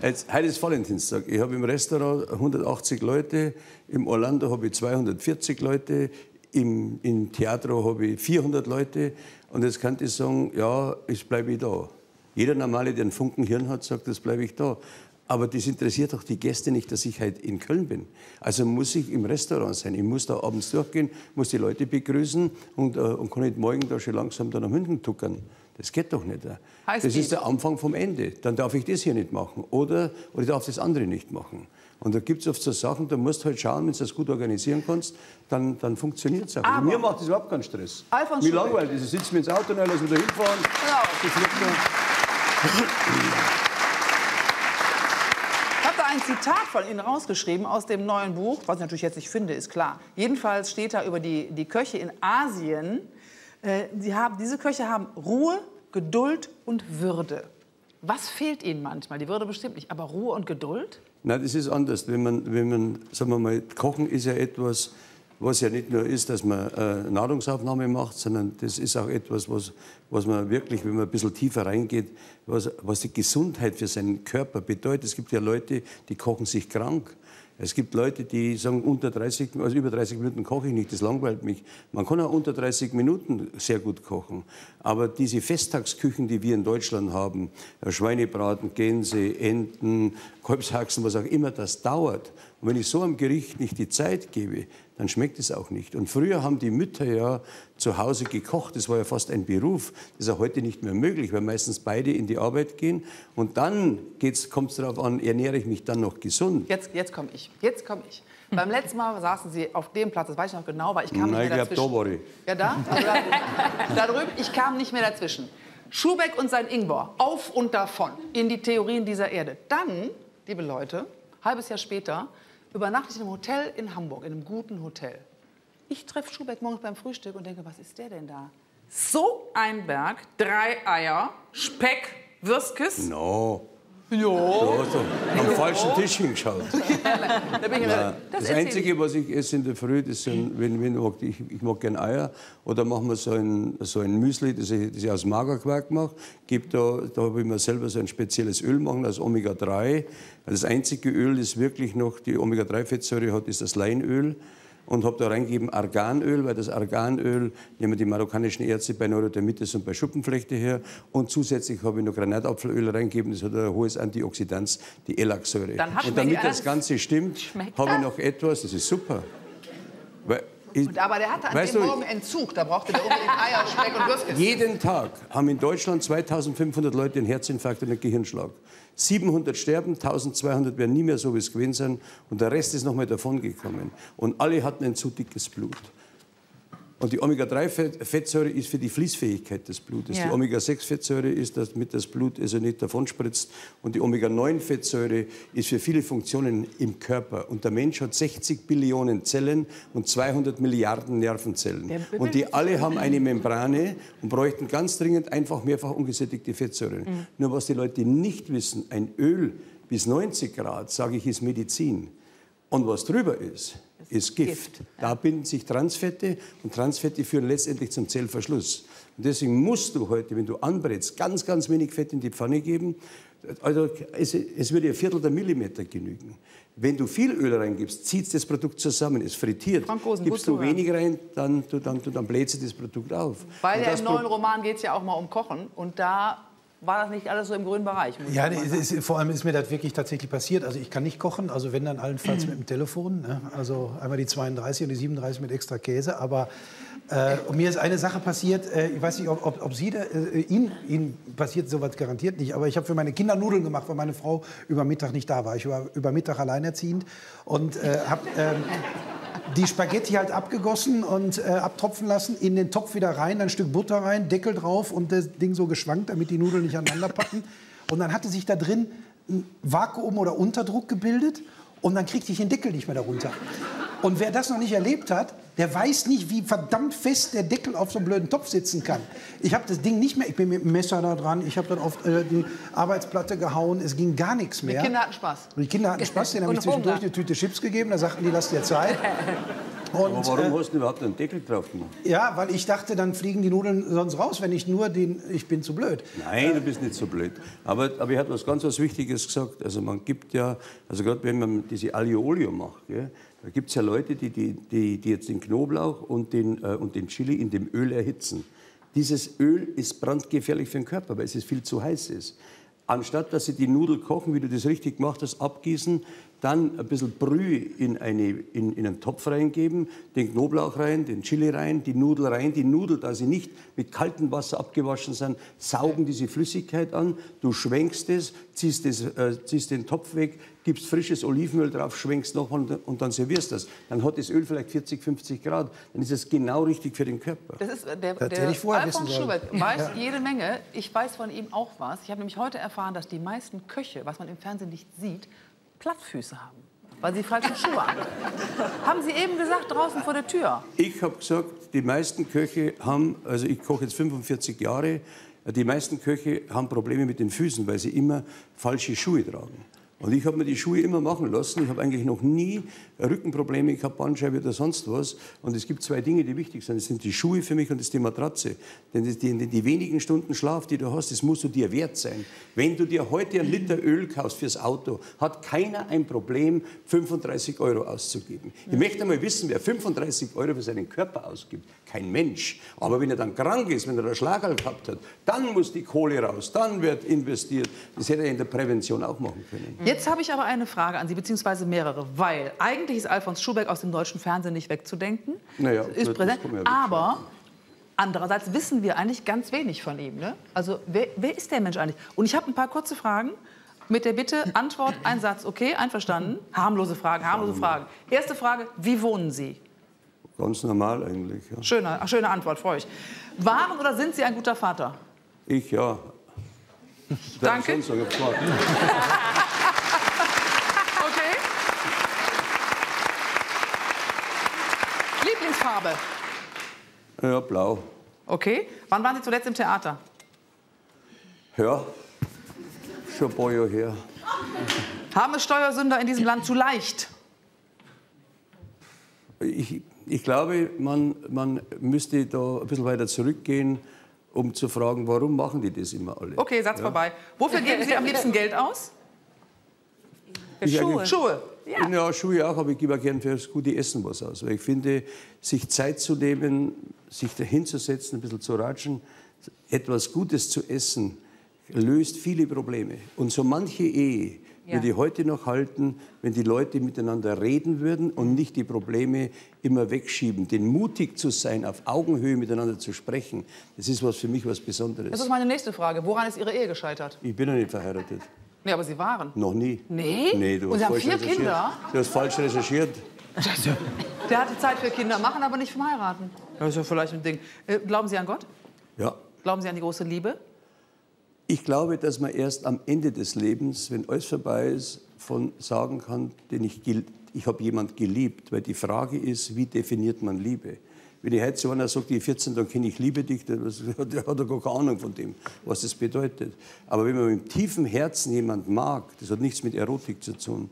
Jetzt, heute ist Valentinstag. Ich habe im Restaurant 180 Leute, im Orlando habe ich 240 Leute, im, im Theatro habe ich 400 Leute. Und jetzt kann ich sagen, ja, ich bleibe da. Jeder Normale, der einen Funken Hirn hat, sagt, das bleibe ich da. Aber das interessiert doch die Gäste nicht, dass ich heute in Köln bin. Also muss ich im Restaurant sein. Ich muss da abends durchgehen, muss die Leute begrüßen und, äh, und kann nicht morgen da schon langsam da nach München tuckern. Das geht doch nicht. Heißt das ist der Anfang vom Ende. Dann darf ich das hier nicht machen. Oder, oder ich darf das andere nicht machen. Und da gibt es oft so Sachen, da musst du halt schauen, wenn du das gut organisieren kannst, dann, dann funktioniert es auch. Also mir macht das überhaupt keinen Stress. Alfons Mir Schubeck. langweilt es. Ich sitze mir ins Auto, dann lass mich da hinfahren. Genau. Ein Zitat von Ihnen rausgeschrieben aus dem neuen Buch, was ich natürlich jetzt nicht finde, ist klar. Jedenfalls steht da über die, die Köche in Asien, äh, sie haben, diese Köche haben Ruhe, Geduld und Würde. Was fehlt ihnen manchmal? Die Würde bestimmt nicht, aber Ruhe und Geduld? Nein, das ist anders. Wenn man, wenn man, sagen wir mal, Kochen ist ja etwas, was ja nicht nur ist, dass man äh, Nahrungsaufnahme macht, sondern das ist auch etwas, was, was man wirklich, wenn man ein bisschen tiefer reingeht, was, was die Gesundheit für seinen Körper bedeutet. Es gibt ja Leute, die kochen sich krank. Es gibt Leute, die sagen, unter 30, also über 30 Minuten koche ich nicht, das langweilt mich. Man kann auch unter 30 Minuten sehr gut kochen. Aber diese Festtagsküchen, die wir in Deutschland haben, äh, Schweinebraten, Gänse, Enten, Kalbshaxen, was auch immer, das dauert. Und wenn ich so einem Gericht nicht die Zeit gebe, dann schmeckt es auch nicht. Und früher haben die Mütter ja zu Hause gekocht. Das war ja fast ein Beruf. Das ist ja heute nicht mehr möglich, weil meistens beide in die Arbeit gehen. Und dann kommt es darauf an, ernähre ich mich dann noch gesund. Jetzt, jetzt komme ich. Jetzt komme ich. Beim letzten Mal saßen Sie auf dem Platz, das weiß ich noch genau, weil ich kam Nein, nicht mehr ich dazwischen. da war ich. Ja, da? Also da, da drüben, ich kam nicht mehr dazwischen. Schubeck und sein Ingwer, auf und davon, in die Theorien dieser Erde. Dann, liebe Leute, halbes Jahr später, übernachte ich in einem Hotel in Hamburg, in einem guten Hotel. Ich treffe Schubeck morgens beim Frühstück und denke, was ist der denn da? So ein Berg, drei Eier, Speck, Würskes. No. Jo. Du hast doch am falschen Tisch hingeschaut. Nein, das Das, Einzige, was ich esse in der Früh, das sind, wenn, wenn ich, ich, ich mag gerne Eier, oder machen wir so ein, so ein Müsli, das ich, das ich aus Magerquark mache. Gibt da, da habe ich mir selber so ein spezielles Öl machen, aus Omega-3. Das einzige Öl, das wirklich noch die Omega-3-Fettsäure hat, ist das Leinöl. Und habe da reingegeben Arganöl, weil das Arganöl nehmen die marokkanischen Ärzte bei Neurodermitis und bei Schuppenflechte her. Und zusätzlich habe ich noch Granatapfelöl reingegeben, das hat ein hohes Antioxidans, die Elaxsäure. Und damit das Ganze stimmt, habe ich noch etwas, das ist super. Weil ich, Und aber der hatte an weißt dem du, Morgen Entzug, da brauchte der unbedingt Eier, Speck und Würskes. jeden Tag haben in Deutschland 2500 Leute einen Herzinfarkt und einen Gehirnschlag. 700 sterben, 1200 werden nie mehr so, wie es gewesen sind. Und der Rest ist noch mal davongekommen. Und alle hatten ein zu dickes Blut. Und die Omega-3-Fettsäure ist für die Fließfähigkeit des Blutes. Ja. Die Omega-6-Fettsäure ist, damit das Blut also nicht davonspritzt. Und die Omega-9-Fettsäure ist für viele Funktionen im Körper. Und der Mensch hat 60 Billionen Zellen und 200 Milliarden Nervenzellen. Und die alle haben eine Membrane und bräuchten ganz dringend einfach mehrfach ungesättigte Fettsäuren. Mhm. Nur was die Leute nicht wissen, ein Öl bis 90 Grad, sage ich, ist Medizin. Und was drüber ist, ist Gift. Da binden sich Transfette und Transfette führen letztendlich zum Zellverschluss. Und deswegen musst du heute, wenn du anbrätst, ganz, ganz wenig Fett in die Pfanne geben. Also es, es würde ein Viertel der Millimeter genügen. Wenn du viel Öl reingibst, zieht das Produkt zusammen, es frittiert. Frank Rosen, Gibst du wenig rein, dann, dann, dann, dann bläht sich das Produkt auf. Weil ja im neuen Pro- Roman geht es ja auch mal um Kochen. Und da war das nicht alles so im grünen Bereich. Ja, ist, vor allem ist mir das wirklich tatsächlich passiert. Also ich kann nicht kochen, also wenn dann allenfalls mit dem Telefon. Ne? Also einmal die 32 und die 37 mit extra Käse. Aber äh, und mir ist eine Sache passiert, äh, ich weiß nicht, ob, ob, ob Sie da, äh, Ihnen, Ihnen passiert sowas garantiert nicht, aber ich habe für meine Kinder Nudeln gemacht, weil meine Frau über Mittag nicht da war. Ich war über Mittag alleinerziehend und äh, habe ähm, die Spaghetti halt abgegossen und äh, abtropfen lassen, in den Topf wieder rein, ein Stück Butter rein, Deckel drauf und das Ding so geschwankt, damit die Nudeln nicht aneinander packen. Und dann hatte sich da drin ein Vakuum oder Unterdruck gebildet und dann kriegte ich den Deckel nicht mehr darunter. Und wer das noch nicht erlebt hat, der weiß nicht, wie verdammt fest der Deckel auf so einem blöden Topf sitzen kann. Ich habe das Ding nicht mehr, ich bin mit dem Messer da dran, ich habe dann auf äh, die Arbeitsplatte gehauen, es ging gar nichts mehr. Die Kinder hatten Spaß. Und die Kinder hatten Spaß, denen habe ich zwischendurch Hunger. eine Tüte Chips gegeben, da sagten die, lass dir Zeit. Und, Aber warum äh, hast du überhaupt einen Deckel drauf gemacht? ja, weil ich dachte, dann fliegen die Nudeln sonst raus, wenn ich nur den, ich bin zu blöd. Nein, du bist nicht so blöd. Aber, aber ich habe was ganz was Wichtiges gesagt. Also man gibt ja, also gerade wenn man diese Aglio Olio macht, gell, da gibt es ja Leute, die, die, die, jetzt den Knoblauch und den, äh, und den Chili in dem Öl erhitzen. Dieses Öl ist brandgefährlich für den Körper, weil es viel zu heiß ist. Anstatt dass sie die Nudel kochen, wie du das richtig gemacht hast, abgießen, dann ein bisschen Brühe in, eine, in, in einen Topf reingeben, den Knoblauch rein, den Chili rein, die Nudel rein. Die Nudel, da sie nicht mit kaltem Wasser abgewaschen sind, saugen diese Flüssigkeit an. Du schwenkst es, ziehst, das, äh, ziehst den Topf weg, gibst frisches Olivenöl drauf, schwenkst noch und, und dann servierst das. Dann hat das Öl vielleicht 40, 50 Grad. Dann ist es genau richtig für den Körper. Das ist äh, der, hätte der ich vorher Alfons. Schubert weiß jede Menge. Ich weiß von ihm auch was. Ich habe nämlich heute erfahren, dass die meisten Köche, was man im Fernsehen nicht sieht, Plattfüße haben. Weil sie falsche Schuhe haben. haben Sie eben gesagt, draußen vor der Tür. Ich habe gesagt, die meisten Köche haben, also ich koche jetzt 45 Jahre, die meisten Köche haben Probleme mit den Füßen, weil sie immer falsche Schuhe tragen. Und ich habe mir die Schuhe immer machen lassen. Ich habe eigentlich noch nie Rückenprobleme gehabt, Bandscheibe oder sonst was. Und es gibt zwei Dinge, die wichtig sind. Das sind die Schuhe für mich und das ist die Matratze. Denn die, die, die wenigen Stunden Schlaf, die du hast, das musst du dir wert sein. Wenn du dir heute einen Liter Öl kaufst fürs Auto, hat keiner ein Problem, 35 Euro auszugeben. Ich möchte einmal wissen, wer 35 Euro für seinen Körper ausgibt. Kein Mensch. Aber wenn er dann krank ist, wenn er einen Schlagerl gehabt hat, dann muss die Kohle raus, dann wird investiert. Das hätte er in der Prävention auch machen können. Jetzt habe ich aber eine Frage an Sie, beziehungsweise mehrere, weil eigentlich ist Alfons Schubeck aus dem deutschen Fernsehen nicht wegzudenken. Naja, ist präsent. ja aber andererseits wissen wir eigentlich ganz wenig von ihm. Ne? Also wer, wer ist der Mensch eigentlich? Und ich habe ein paar kurze Fragen. Mit der Bitte, Antwort, ein Satz, okay, einverstanden? Harmlose Fragen, harmlose Fragen. Erste Frage, wie wohnen Sie? Ganz normal eigentlich. Ja. Schöne, schöne Antwort, freue ich. Waren oder sind Sie ein guter Vater? Ich ja. Danke. Ich. Okay. Lieblingsfarbe? Ja, blau. Okay. Wann waren Sie zuletzt im Theater? Ja, schon ein paar Jahre her. Haben es Steuersünder in diesem Land zu leicht? Ich, ich glaube, man, man müsste da ein bisschen weiter zurückgehen, um zu fragen, warum machen die das immer alle? Okay, Satz vorbei. Wofür geben Sie am liebsten Geld aus? Ich eigentlich- Schuhe. Ja. Schuhe auch, aber ich gebe auch gern für das gute Essen was aus. Weil ich finde, sich Zeit zu nehmen, sich dahinzusetzen, ein bisschen zu ratschen, etwas Gutes zu essen, löst viele Probleme. Und so manche Ehe Ja. würde ich heute noch halten, wenn die Leute miteinander reden würden und nicht die Probleme immer wegschieben. Denn mutig zu sein, auf Augenhöhe miteinander zu sprechen, das ist was für mich was Besonderes. Das ist meine nächste Frage. Woran ist Ihre Ehe gescheitert? Ich bin noch nicht verheiratet. Nee, aber Sie waren. Noch nie. Nee? Nee, du Und hast Sie haben falsch vier recherchiert. Kinder? Du hast falsch recherchiert. Der hatte Zeit für Kinder machen, aber nicht vom Heiraten. Das ist ja vielleicht ein Ding. Äh, glauben Sie an Gott? Ja. Glauben Sie an die große Liebe? Ich glaube, dass man erst am Ende des Lebens, wenn alles vorbei ist, von sagen kann, den ich, ich habe jemand geliebt. Weil die Frage ist, wie definiert man Liebe? Wenn ich heute so einer sagt, die 14 Tage kenne ich liebe dich, der hat er gar keine Ahnung von dem, was das bedeutet. Aber wenn man mit tiefen Herzen jemand mag, das hat nichts mit Erotik zu tun,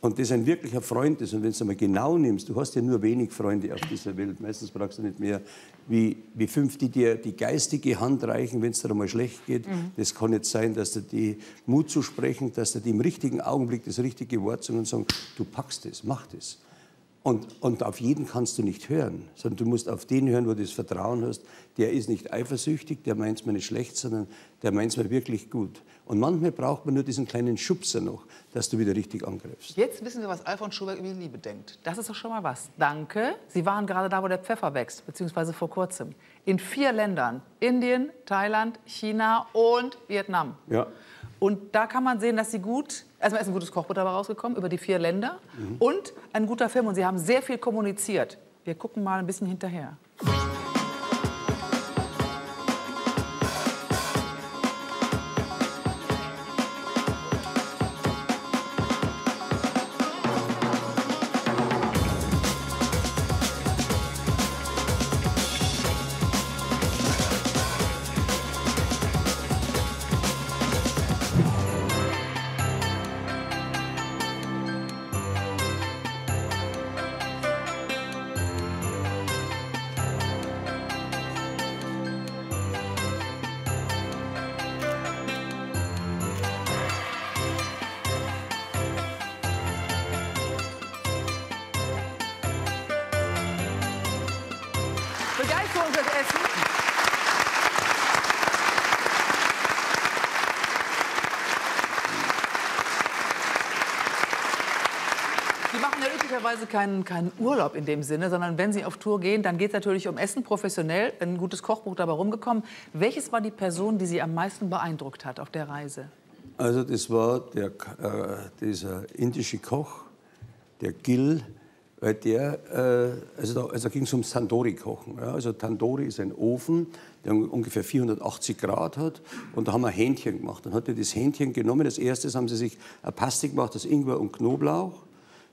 und das ein wirklicher Freund ist, und wenn du es einmal genau nimmst, du hast ja nur wenig Freunde auf dieser Welt, meistens brauchst du nicht mehr wie, wie fünf, die dir die geistige Hand reichen, wenn es dir einmal schlecht geht. Das kann nicht sein, dass dir die Mut zu sprechen, dass dir die im richtigen Augenblick das richtige Wort sagen und sagen, du packst es, mach das. Und, und auf jeden kannst du nicht hören, sondern du musst auf den hören, wo du das Vertrauen hast. Der ist nicht eifersüchtig, der meint es mir nicht schlecht, sondern der meint es mir wirklich gut. Und manchmal braucht man nur diesen kleinen Schubser noch, dass du wieder richtig angreifst. Jetzt wissen wir, was Alfons Schubeck über die Liebe denkt. Das ist doch schon mal was. Danke. Sie waren gerade da, wo der Pfeffer wächst, beziehungsweise vor kurzem. In vier Ländern. Indien, Thailand, China und Vietnam. Ja. Und da kann man sehen, dass Sie gut, erstmal ist ein gutes Kochbuch dabei rausgekommen über die vier Länder und ein guter Film. Und Sie haben sehr viel kommuniziert. Wir gucken mal ein bisschen hinterher. Üblicherweise keinen, keinen Urlaub in dem Sinne, sondern wenn Sie auf Tour gehen, dann geht es natürlich um Essen professionell. Ein gutes Kochbuch dabei rumgekommen. Welches war die Person, die Sie am meisten beeindruckt hat auf der Reise? Also das war der, äh, dieser indische Koch, der Gil, weil der, äh, also da, also ging es ums Tandoori-Kochen. Ja. Also Tandoori ist ein Ofen, der ungefähr 480 Grad hat. Und da haben wir Hähnchen gemacht. Dann hat er das Hähnchen genommen. Als erstes haben sie sich eine Paste gemacht aus Ingwer und Knoblauch.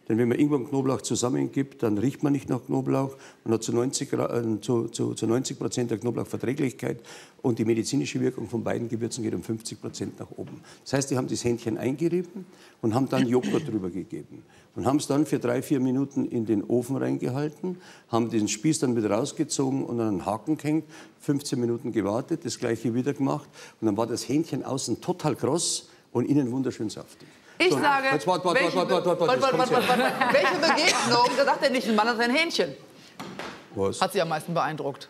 Denn wenn man und Knoblauch zusammengibt, dann riecht man nicht nach Knoblauch. Man hat zu 90, äh, zu, zu, zu 90 Prozent der Knoblauchverträglichkeit und die medizinische Wirkung von beiden Gewürzen geht um 50 Prozent nach oben. Das heißt, die haben das Hähnchen eingerieben und haben dann Joghurt drüber gegeben. Und haben es dann für drei, vier Minuten in den Ofen reingehalten, haben den Spieß dann wieder rausgezogen und an einen Haken gehängt, 15 Minuten gewartet, das gleiche wieder gemacht. Und dann war das Hähnchen außen total kross und innen wunderschön saftig. Ich So, sage, welche, Begegnung, da sagt er nicht, ein Mann hat ein Hähnchen, Was? hat Sie am meisten beeindruckt?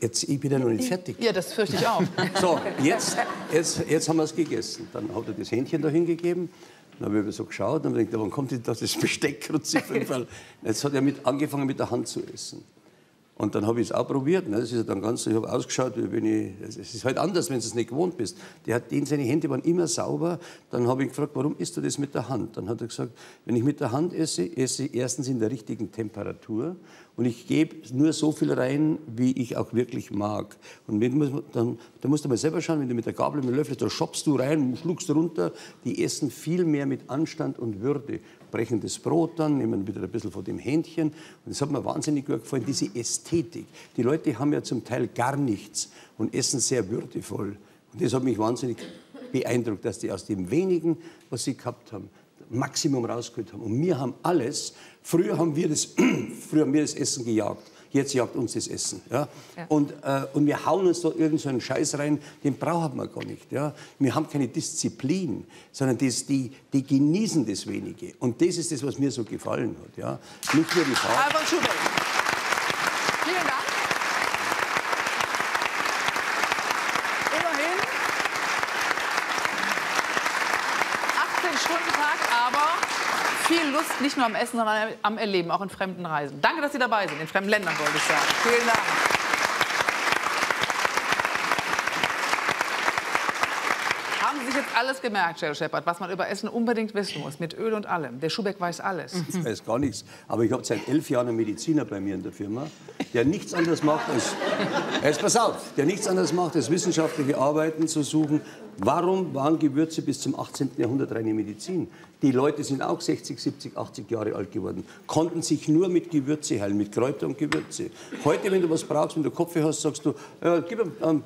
Jetzt, ich bin ja noch nicht fertig. Ja, das fürchte ich auch. So, jetzt, jetzt, jetzt haben wir es gegessen. Dann hat er das Hähnchen da hingegeben. Dann habe ich so geschaut und gedacht, wann kommt denn das Besteck? Jetzt hat er mit, angefangen mit der Hand zu essen. Und dann habe ich es auch probiert. Ne? Das ist ja dann ganz, ich habe ausgeschaut, wie wenn ich, es ist halt anders, wenn du es nicht gewohnt bist. Der hat, den, seine Hände waren immer sauber. Dann habe ich gefragt, warum isst du das mit der Hand? Dann hat er gesagt, wenn ich mit der Hand esse, esse ich erstens in der richtigen Temperatur und ich gebe nur so viel rein, wie ich auch wirklich mag. Und wenn, dann, da musst du mal selber schauen, wenn du mit der Gabel, mit dem Löffel, da schopfst du rein, schluckst runter. Die essen viel mehr mit Anstand und Würde. Brechen das Brot dann, nehmen wieder ein bisschen von dem Hähnchen. Und das hat mir wahnsinnig gut gefallen, diese Ästhetik. Die Leute haben ja zum Teil gar nichts und essen sehr würdevoll. Und das hat mich wahnsinnig beeindruckt, dass die aus dem wenigen, was sie gehabt haben, Maximum rausgeholt haben. Und wir haben alles. Früher haben wir das, früher haben wir das Essen gejagt. Jetzt jagt uns das Essen. Ja? Und, äh, und wir hauen uns da irgendeinen so einen Scheiß rein, den brauchen wir gar nicht. Ja? Wir haben keine Disziplin, sondern das, die, die genießen das Wenige. Und das ist das, was mir so gefallen hat. Ja? Nicht nur die Farbe. Albert Schubert. Vielen Dank. Immerhin 18 Stunden Tag, aber viel Lust nicht nur am Essen, sondern am Erleben, auch in fremden Reisen. Danke, dass Sie dabei sind, in fremden Ländern wollte ich sagen. Vielen Dank. Haben Sie sich jetzt alles gemerkt, Shell Shepard, was man über Essen unbedingt wissen muss, mit Öl und allem? Der Schubeck weiß alles. Ich weiß gar nichts. Aber ich habe seit elf Jahren einen Mediziner bei mir in der Firma, der nichts anderes macht als, jetzt pass auf, der nichts anderes macht, als wissenschaftliche Arbeiten zu suchen. Warum waren Gewürze bis zum 18. Jahrhundert reine Medizin? Die Leute sind auch 60, 70, 80 Jahre alt geworden, konnten sich nur mit Gewürze heilen, mit Kräuter und Gewürze. Heute, wenn du was brauchst, wenn du Kopfweh hast, sagst du, äh, gib ihm, ähm,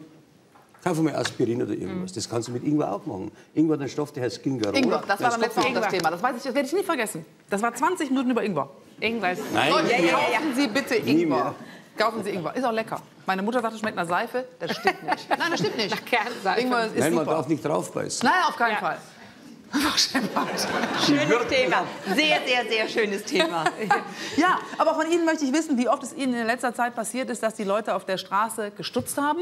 Kauf mal Aspirin oder irgendwas. Das kannst du mit Ingwer auch machen. Ingwer hat einen Stoff, der heißt Gingerol. Ingwer, das war beim ist letzten Mal auch das Ingwer. Thema. Das, weiß ich, das werde ich nie vergessen. Das war 20 Minuten über Ingwer. Irgendwas. Nein, Leute, nicht mehr. kaufen Sie bitte Ingwer. Kaufen Sie Ingwer. Ist auch lecker. Meine Mutter sagt, es schmeckt nach Seife. Das stimmt nicht. Nein, das stimmt nicht. Nach Kernseife. Ingwer ist Nein, man super. darf nicht draufbeißen. Nein, auf keinen Ja. Fall. Schönes Thema. Sehr, sehr, sehr schönes Thema. Ja, aber von Ihnen möchte ich wissen, wie oft es Ihnen in letzter Zeit passiert ist, dass die Leute auf der Straße gestutzt haben.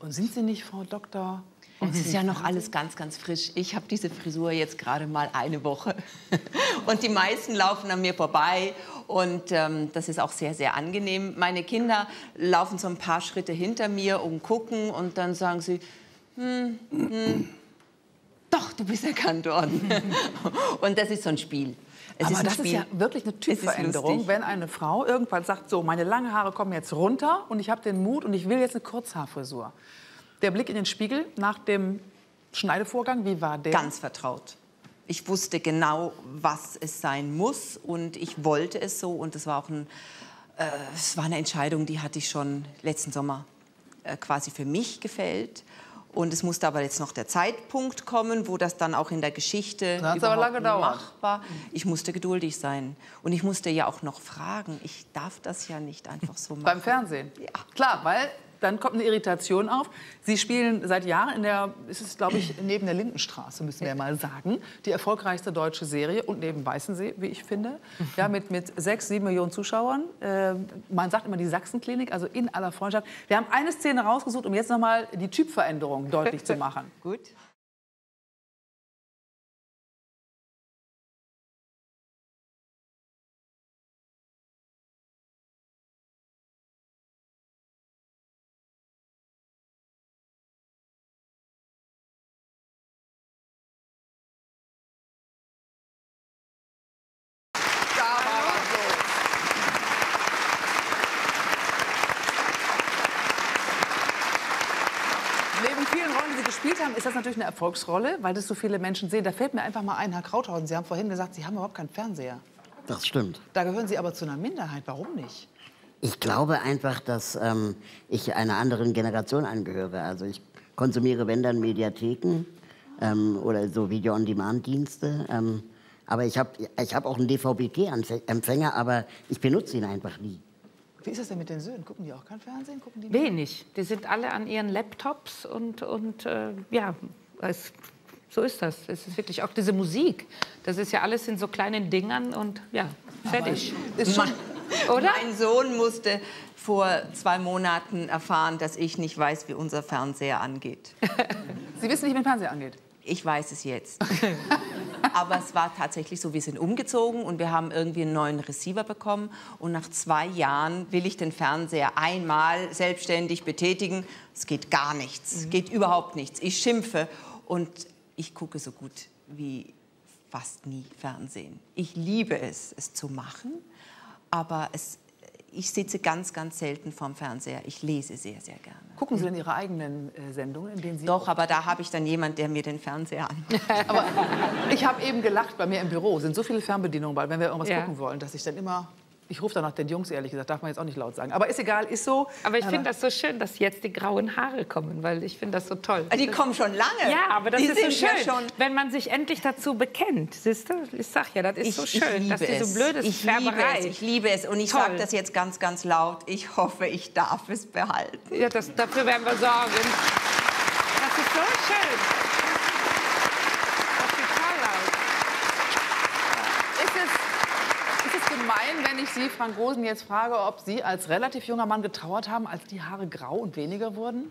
Und sind Sie nicht, Frau Doktor? Und es ist ja noch alles ganz, ganz frisch. Ich habe diese Frisur jetzt gerade mal eine Woche. Und die meisten laufen an mir vorbei. Und ähm, das ist auch sehr, sehr angenehm. Meine Kinder laufen so ein paar Schritte hinter mir und gucken. Und dann sagen sie, hm, hm, doch, du bist erkannt worden. Und das ist so ein Spiel. Es aber ein das Spiel. ist ja wirklich eine ist Typveränderung, wenn eine Frau irgendwann sagt, so, meine langen Haare kommen jetzt runter und ich habe den Mut und ich will jetzt eine Kurzhaarfrisur. Der Blick in den Spiegel nach dem Schneidevorgang, wie war der? ganz vertraut. Ich wusste genau, was es sein muss und ich wollte es so und es war auch ein, äh, es war eine Entscheidung, die hatte ich schon letzten Sommer äh, quasi für mich gefällt. Und es musste aber jetzt noch der Zeitpunkt kommen, wo das dann auch in der Geschichte Dann hat's aber überhaupt lange gedauert. machbar. Ich musste geduldig sein und ich musste ja auch noch fragen. Ich darf das ja nicht einfach so machen. Beim Fernsehen? Ja. Klar, weil dann kommt eine Irritation auf. Sie spielen seit Jahren in der, ist es glaube ich, neben der Lindenstraße, müssen wir mal sagen, die erfolgreichste deutsche Serie und neben Weißensee, wie ich finde. Ja, mit, mit sechs, sieben Millionen Zuschauern. Äh, man sagt immer die Sachsenklinik, also in aller Freundschaft. Wir haben eine Szene rausgesucht, um jetzt noch mal die Typveränderung deutlich zu machen. Gut. Ist das natürlich eine Erfolgsrolle, weil das so viele Menschen sehen. Da fällt mir einfach mal ein, Herr Krauthausen, Sie haben vorhin gesagt, Sie haben überhaupt keinen Fernseher. Das stimmt. Da gehören Sie aber zu einer Minderheit. Warum nicht? Ich glaube einfach, dass ähm, ich einer anderen Generation angehöre. Also ich konsumiere, wenn dann, Mediatheken ähm, oder so Video-on-Demand-Dienste. Ähm, aber ich habe ich hab auch einen DVB-T-Empfänger, aber ich benutze ihn einfach nie. Wie ist das denn mit den Söhnen? Gucken die auch kein Fernsehen? Gucken die Wenig. Die sind alle an ihren Laptops und, und äh, ja, es, so ist das. Es ist wirklich auch diese Musik. Das ist ja alles in so kleinen Dingern und ja, fertig. Ist schon, Oder? Mein Sohn musste vor zwei Monaten erfahren, dass ich nicht weiß, wie unser Fernseher angeht. Sie wissen nicht, wie ein Fernseher angeht. Ich weiß es jetzt. Aber es war tatsächlich so, wir sind umgezogen und wir haben irgendwie einen neuen Receiver bekommen. Und nach zwei Jahren will ich den Fernseher einmal selbstständig betätigen. Es geht gar nichts, es geht überhaupt nichts. Ich schimpfe und ich gucke so gut wie fast nie Fernsehen. Ich liebe es, es zu machen, aber es, ich sitze ganz, ganz selten vorm Fernseher. Ich lese sehr, sehr gerne. Gucken Sie denn Ihre eigenen äh, Sendungen, in denen Sie... Doch, aber da habe ich dann jemand, der mir den Fernseher an. Aber ich habe eben gelacht, bei mir im Büro sind so viele Fernbedienungen, weil wenn wir irgendwas Ja. gucken wollen, dass ich dann immer... Ich rufe dann nach den Jungs, ehrlich gesagt, darf man jetzt auch nicht laut sagen. Aber ist egal, ist so. Aber ich finde das so schön, dass jetzt die grauen Haare kommen, weil ich finde das so toll. Die kommen schon lange. Ja, aber das die ist so schön, Ja schon wenn man sich endlich dazu bekennt. Siehst du? Ich sag ja, das ist ich, so ich schön, liebe dass diese es. blöde ich liebe es. Ich liebe es. Und ich sage das jetzt ganz, ganz laut. Ich hoffe, ich darf es behalten. Ja, das, dafür werden wir sorgen. Das ist so schön. Das sieht toll aus. Ist es, ist es gemein, wenn ich Sie, Frank Rosen, jetzt frage, ob Sie als relativ junger Mann getrauert haben, als die Haare grau und weniger wurden?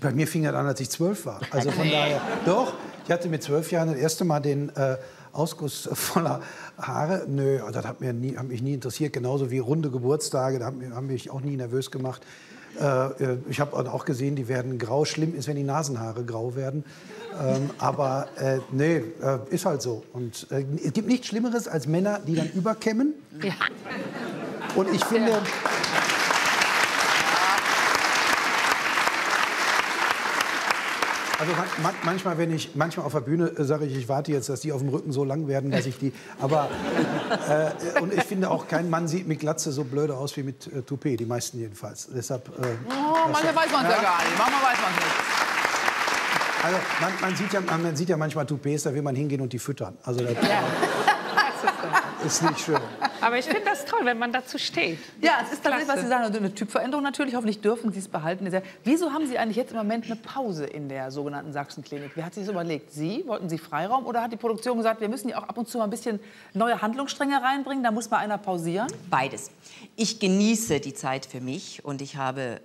Bei mir fing das an, als ich zwölf war. Also von daher, doch, ich hatte mit zwölf Jahren das erste Mal den äh, Ausguss voller Haare. Nö, das hat, mir nie, hat mich nie interessiert. Genauso wie runde Geburtstage, da haben mich auch nie nervös gemacht. Äh, äh, ich habe auch gesehen, die werden grau. Schlimm ist, wenn die Nasenhaare grau werden. Ähm, aber äh, nee, äh, ist halt so. Und äh, es gibt nichts Schlimmeres als Männer, die dann überkämmen. Ja. Und ich finde, Also man, man, manchmal, wenn ich manchmal auf der Bühne äh, sage ich, ich warte jetzt, dass die auf dem Rücken so lang werden, dass ich die. Aber äh, und ich finde auch kein Mann sieht mit Glatze so blöde aus wie mit äh, Toupet, die meisten jedenfalls. Deshalb. Äh, Oh, manchmal weiß man es ja. gar nicht. Manchmal weiß man es nicht. also man, man, sieht ja, man, man sieht ja manchmal Toupets, da will man hingehen und die füttern. Also das ist nicht schön. Aber ich finde das toll, wenn man dazu steht. Ja, es ist tatsächlich, was. Sie sagen, also eine Typveränderung natürlich. Hoffentlich dürfen Sie es behalten. Wieso haben Sie eigentlich jetzt im Moment eine Pause in der sogenannten Sachsenklinik? Wer hat sich das überlegt? Sie? Wollten Sie Freiraum? Oder hat die Produktion gesagt, wir müssen ja auch ab und zu mal ein bisschen neue Handlungsstränge reinbringen? Da muss mal einer pausieren? Beides. Ich genieße die Zeit für mich und ich habe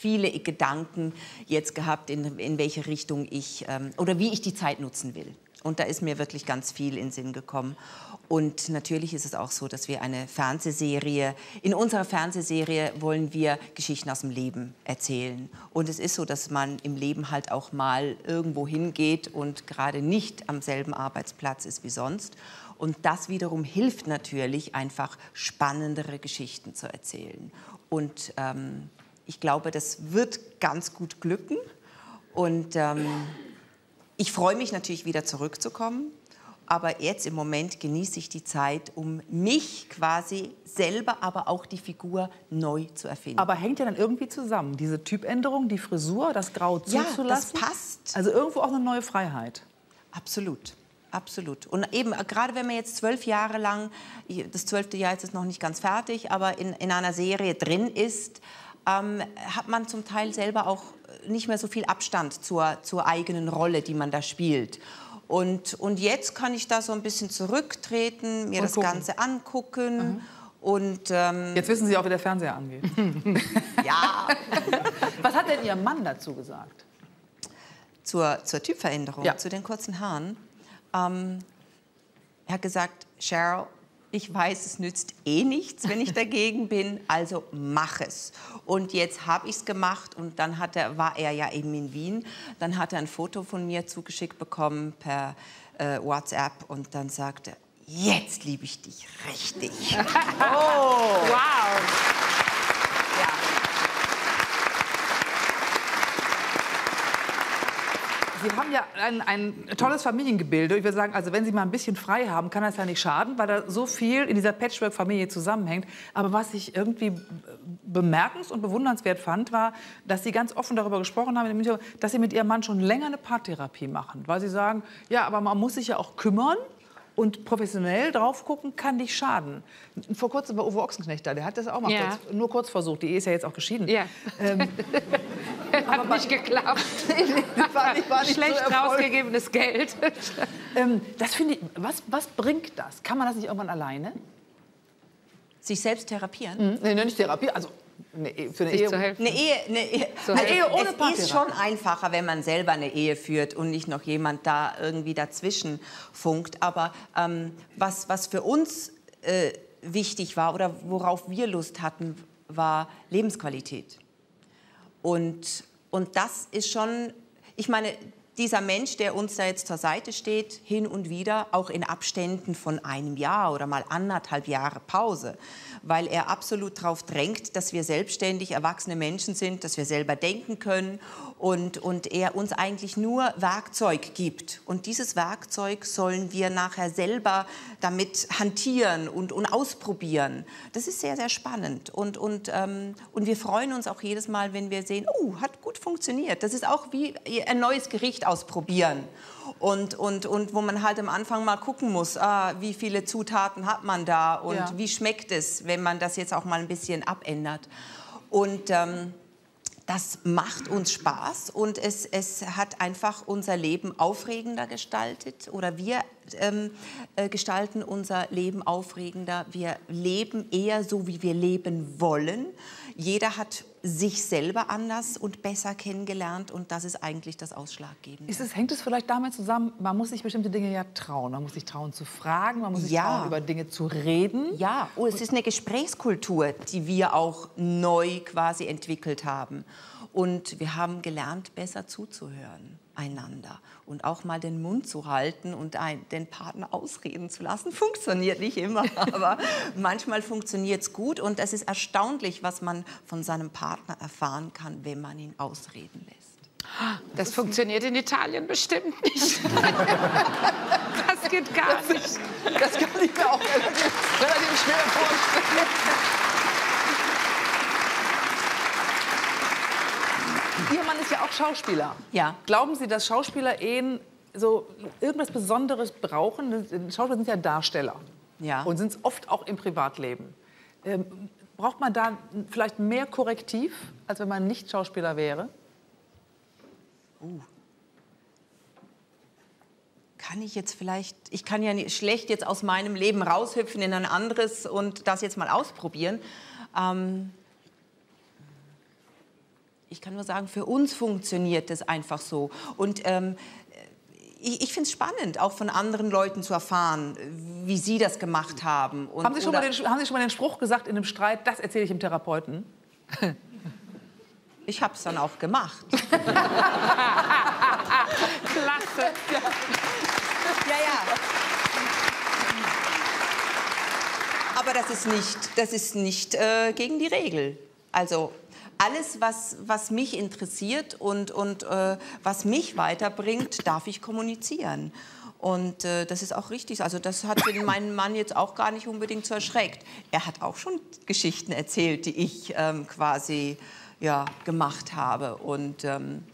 viele Gedanken jetzt gehabt, in, in welche Richtung ich ähm, oder wie ich die Zeit nutzen will. Und da ist mir wirklich ganz viel in Sinn gekommen. Und natürlich ist es auch so, dass wir eine Fernsehserie, in unserer Fernsehserie wollen wir Geschichten aus dem Leben erzählen. Und es ist so, dass man im Leben halt auch mal irgendwo hingeht und gerade nicht am selben Arbeitsplatz ist wie sonst. Und das wiederum hilft natürlich, einfach spannendere Geschichten zu erzählen. Und ähm, ich glaube, das wird ganz gut glücken. Und ähm, ich freue mich natürlich wieder zurückzukommen. Aber jetzt im Moment genieße ich die Zeit, um mich quasi selber, aber auch die Figur neu zu erfinden. Aber hängt ja dann irgendwie zusammen. Diese Typänderung, die Frisur, das Grau Ja, das zuzulassen. passt. Also irgendwo auch eine neue Freiheit. Absolut. Absolut. Und eben, äh, gerade wenn man jetzt zwölf Jahre lang, das zwölfte Jahr ist jetzt noch nicht ganz fertig, aber in, in einer Serie drin ist, ähm, hat man zum Teil selber auch nicht mehr so viel Abstand zur, zur eigenen Rolle, die man da spielt. Und, und jetzt kann ich da so ein bisschen zurücktreten, mir Und das gucken. Ganze angucken. Und ähm, Jetzt wissen Sie auch, wie der Fernseher angeht. ja, Was hat denn Ihr Mann dazu gesagt? zur, zur Typveränderung, Ja. zu den kurzen Haaren. Ähm, er hat gesagt, Cheryl, ich weiß, es nützt eh nichts, wenn ich dagegen bin, also mach es. Und jetzt habe ich es gemacht und dann hat er, war er ja eben in Wien. Dann hat er ein Foto von mir zugeschickt bekommen per äh, WhatsApp und dann sagte er, jetzt liebe ich dich richtig. Wow. Sie haben ja ein, ein tolles Familiengebilde. Ich würde sagen, also wenn Sie mal ein bisschen frei haben, kann das ja nicht schaden, weil da so viel in dieser Patchwork-Familie zusammenhängt. Aber was ich irgendwie bemerkens- und bewundernswert fand, war, dass Sie ganz offen darüber gesprochen haben, dass Sie mit Ihrem Mann schon länger eine Paartherapie machen. Weil Sie sagen, ja, aber man muss sich ja auch kümmern und professionell drauf gucken kann nicht schaden. Vor kurzem war Uwe Ochsenknecht da, der hat das auch mal Ja. kurz, nur kurz versucht. Die Ehe ist ja jetzt auch geschieden. Ja. Ähm, Hat nicht geklappt. war nicht, war nicht Schlecht so rausgegebenes Geld. Ähm, das finde ich, was, was bringt das? Kann man das nicht irgendwann alleine? Sich selbst therapieren? Nee, nicht Therapie, also eine Ehe- für eine Sich Ehe. zu helfen. Eine Ehe, eine Ehe, eine. Ehe ohne es ist schon einfacher, wenn man selber eine Ehe führt und nicht noch jemand da irgendwie dazwischen funkt. Aber ähm, was, was für uns äh, wichtig war oder worauf wir Lust hatten, war Lebensqualität. Und, und das ist schon, ich meine, dieser Mensch, der uns da jetzt zur Seite steht, hin und wieder, auch in Abständen von einem Jahr oder mal anderthalb Jahre Pause, weil er absolut darauf drängt, dass wir selbstständig erwachsene Menschen sind, dass wir selber denken können und, und er uns eigentlich nur Werkzeug gibt. Und dieses Werkzeug sollen wir nachher selber damit hantieren und, und ausprobieren. Das ist sehr, sehr spannend. Und, und, ähm, und wir freuen uns auch jedes Mal, wenn wir sehen, oh, hat gut funktioniert. Das ist auch wie ein neues Gericht ausprobieren. Und, und, und wo man halt am Anfang mal gucken muss, ah, wie viele Zutaten hat man da und Ja. wie schmeckt es, wenn man das jetzt auch mal ein bisschen abändert. Und ähm, das macht uns Spaß und es, es hat einfach unser Leben aufregender gestaltet oder wir ähm, äh, gestalten unser Leben aufregender. Wir leben eher so, wie wir leben wollen. Jeder hat sich selber anders und besser kennengelernt und das ist eigentlich das Ausschlaggebende. Ist es, hängt es vielleicht damit zusammen, man muss sich bestimmte Dinge ja trauen. Man muss sich trauen zu fragen, man muss sich Ja. trauen, über Dinge zu reden. Ja, oh, es ist eine Gesprächskultur, die wir auch neu quasi entwickelt haben. Und wir haben gelernt, besser zuzuhören einander und auch mal den Mund zu halten und ein, den Partner ausreden zu lassen. Funktioniert nicht immer, aber manchmal funktioniert es gut. Und es ist erstaunlich, was man von seinem Partner erfahren kann, wenn man ihn ausreden lässt. Das funktioniert in Italien bestimmt nicht. Das geht gar nicht. Das kann ich mir auch relativ, relativ schwer vorstellen. Ihr Mann ist ja auch Schauspieler. Ja. Glauben Sie, dass Schauspieler Ehen so irgendwas Besonderes brauchen? Schauspieler sind ja Darsteller. Ja. Und sind es oft auch im Privatleben. Ähm, braucht man da vielleicht mehr Korrektiv, als wenn man nicht Schauspieler wäre? kann ich jetzt vielleicht, ich kann ja nicht, schlecht jetzt aus meinem Leben raushüpfen in ein anderes und das jetzt mal ausprobieren. Ähm, ich kann nur sagen, für uns funktioniert das einfach so. Und ähm, ich, ich finde es spannend, auch von anderen Leuten zu erfahren, wie sie das gemacht haben. Und, Haben Sie, schon mal den, haben Sie schon mal den Spruch gesagt in einem Streit, das erzähle ich dem Therapeuten? ich habe es dann auch gemacht. Klasse. Ja, ja. Aber das ist nicht, das ist nicht äh, gegen die Regel. Also alles, was, was mich interessiert und, und äh, was mich weiterbringt, darf ich kommunizieren. Und äh, das ist auch richtig. Also das hat meinen Mann jetzt auch gar nicht unbedingt so erschreckt. Er hat auch schon Geschichten erzählt, die ich ähm, quasi ja, gemacht habe. Und ähm,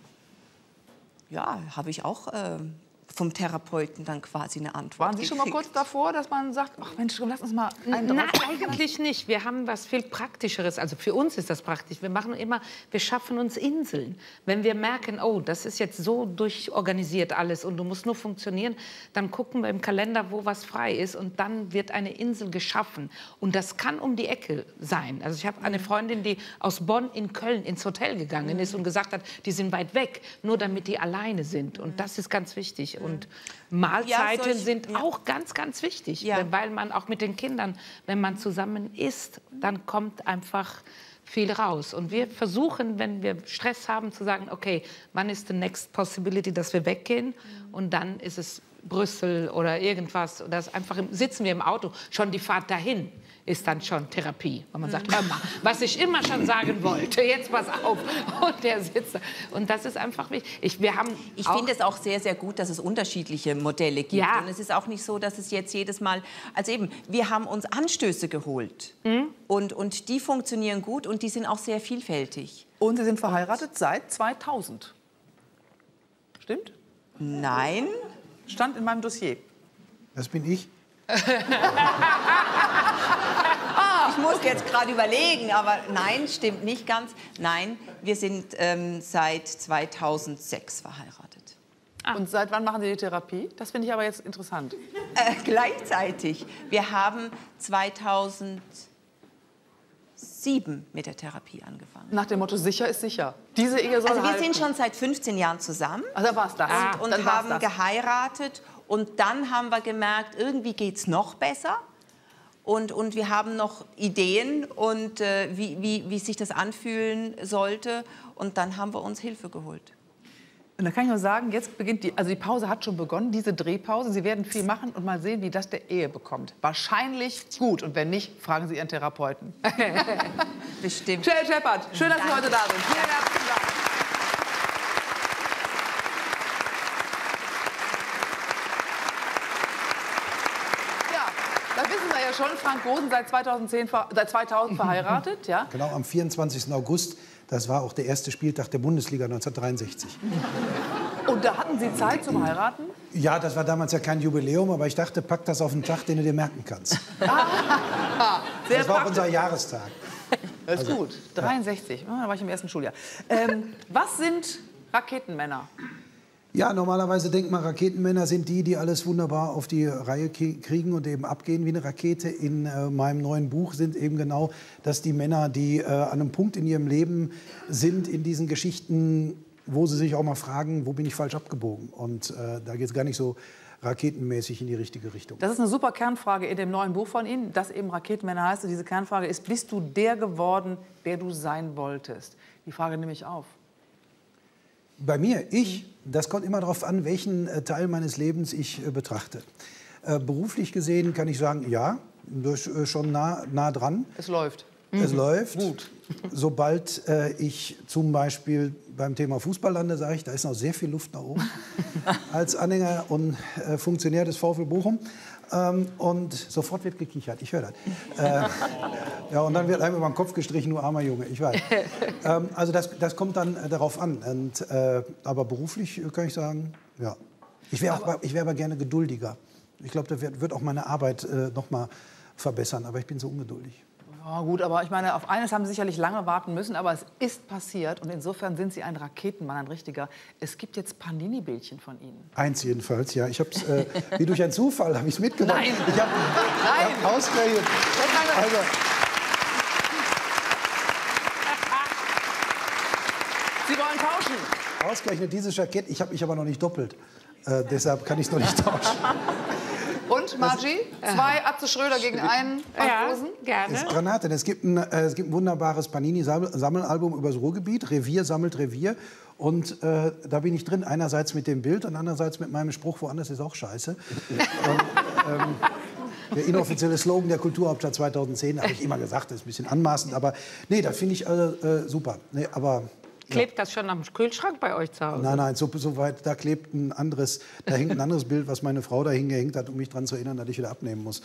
ja, habe ich auch ähm, vom Therapeuten dann quasi eine Antwort Waren Sie schon mal kurz davor, dass man sagt, ach Mensch, lass uns mal einen Nein, eigentlich nicht. Wir haben was viel Praktischeres. Also für uns ist das praktisch. Wir machen immer, wir schaffen uns Inseln. Wenn wir merken, oh, das ist jetzt so durchorganisiert alles und du musst nur funktionieren, dann gucken wir im Kalender, wo was frei ist und dann wird eine Insel geschaffen. Und das kann um die Ecke sein. Also ich habe eine Freundin, die aus Bonn in Köln ins Hotel gegangen ist und gesagt hat, die sind weit weg, nur damit die alleine sind. Und das ist ganz wichtig. Und Mahlzeiten solch- sind ja. auch ganz, ganz wichtig, Ja. weil man auch mit den Kindern, wenn man zusammen isst, dann kommt einfach viel raus. Und wir versuchen, wenn wir Stress haben, zu sagen, okay, wann ist the next possibility, dass wir weggehen? Und dann ist es Brüssel oder irgendwas. Das einfach im, sitzen wir im Auto, schon die Fahrt dahin ist dann schon Therapie. Wenn man sagt, hör mal, was ich immer schon sagen wollte, jetzt pass auf. Und der sitzt da. Und das ist einfach wichtig. Ich, wir haben Ich finde es auch sehr, sehr gut, dass es unterschiedliche Modelle gibt. Ja. Und es ist auch nicht so, dass es jetzt jedes Mal. Also eben, wir haben uns Anstöße geholt. Mhm. Und, und die funktionieren gut und die sind auch sehr vielfältig. Und Sie sind verheiratet seit 2000. Stimmt? Nein, Stand in meinem Dossier. Das bin ich. ich muss jetzt gerade überlegen, aber nein, stimmt nicht ganz. Nein, wir sind ähm, seit 2006 verheiratet. Und seit wann machen Sie die Therapie? Das finde ich aber jetzt interessant. Äh, gleichzeitig. Wir haben 2007 mit der Therapie angefangen. Nach dem Motto, sicher ist sicher. Diese Ehe soll Also wir halten. sind schon seit 15 Jahren zusammen. Also war es das. und, und Dann haben das. geheiratet. Und dann haben wir gemerkt, irgendwie geht es noch besser. Und, und wir haben noch Ideen und äh, wie, wie, wie sich das anfühlen sollte. Und dann haben wir uns Hilfe geholt. Und da kann ich nur sagen, jetzt beginnt die, also die Pause hat schon begonnen, diese Drehpause. Sie werden viel machen und mal sehen, wie das der Ehe bekommt. Wahrscheinlich gut. Und wenn nicht, fragen Sie Ihren Therapeuten. Bestimmt. Michelle Shepard, schön, dass Sie heute da sind. Vielen herzlichen Dank. Ja, da wissen wir ja schon, Frank Rosen seit 2010, ver- seit 2000 verheiratet, ja? Genau am 24. August. Das war auch der erste Spieltag der Bundesliga 1963. Und da hatten Sie Zeit zum Heiraten? Ja, das war damals ja kein Jubiläum, aber ich dachte, pack das auf den Tag, den du dir merken kannst. Ah, Sehr Das war auch unser Jahrestag. Das ist gut. 63, ah, da war ich im ersten Schuljahr. Ähm, was sind Raketenmänner? Ja, normalerweise denkt man, Raketenmänner sind die, die alles wunderbar auf die Reihe kriegen und eben abgehen wie eine Rakete. In äh, meinem neuen Buch sind eben genau das die Männer, die äh, an einem Punkt in ihrem Leben sind, in diesen Geschichten, wo sie sich auch mal fragen, wo bin ich falsch abgebogen? Und äh, da geht es gar nicht so raketenmäßig in die richtige Richtung. Das ist eine super Kernfrage in dem neuen Buch von Ihnen, das eben Raketenmänner heißt. Und diese Kernfrage ist, bist du der geworden, der du sein wolltest? Die Frage nehme ich auf. Bei mir, ich, das kommt immer darauf an, welchen äh, Teil meines Lebens ich äh, betrachte. Äh, beruflich gesehen kann ich sagen, ja, schon nah, nah dran. Es läuft. Es läuft. Sobald äh, ich zum Beispiel beim Thema Fußball lande, sage ich, da ist noch sehr viel Luft nach oben. Als Anhänger und äh, Funktionär des VfL Bochum. Ähm, und sofort wird gekichert, ich höre das. Äh, ja, und dann wird einem über den Kopf gestrichen, du armer Junge, ich weiß. ähm, also das, das kommt dann äh, darauf an. Und, äh, aber beruflich äh, kann ich sagen, ja. Ich wäre aber, wär aber gerne geduldiger. Ich glaube, das wird, wird auch meine Arbeit äh, noch mal verbessern. Aber ich bin so ungeduldig. Ja, gut, aber ich meine, auf eines haben Sie sicherlich lange warten müssen, aber es ist passiert und insofern sind Sie ein Raketenmann, ein richtiger. Es gibt jetzt Panini-Bildchen von Ihnen. Eins jedenfalls, ja. Ich habe es, äh, wie durch einen Zufall, habe ich es mitgenommen. Nein. Ich habe Nein. hab ausgerechnet. Also, Sie wollen tauschen. ausgerechnet dieses Jackett, ich habe mich aber noch nicht doppelt. Äh, deshalb kann ich es noch nicht tauschen. Und, Margie? Zwei Atze Schröder gegen einen Frank Ja, Rosen? gerne. Das ist Granate. Es gibt ein, äh, es gibt ein wunderbares Panini-Sammelalbum über das Ruhrgebiet. Revier sammelt Revier. Und äh, da bin ich drin. Einerseits mit dem Bild und andererseits mit meinem Spruch, woanders ist auch scheiße. ähm, ähm, der inoffizielle Slogan der Kulturhauptstadt 2010, habe ich immer gesagt, das ist ein bisschen anmaßend. Aber nee, das finde ich äh, äh, super. Nee, aber Klebt das schon am Kühlschrank bei euch zu Hause? Nein, nein, so, so weit, da klebt ein anderes, da hängt ein anderes Bild, was meine Frau da hingehängt hat, um mich daran zu erinnern, dass ich wieder abnehmen muss.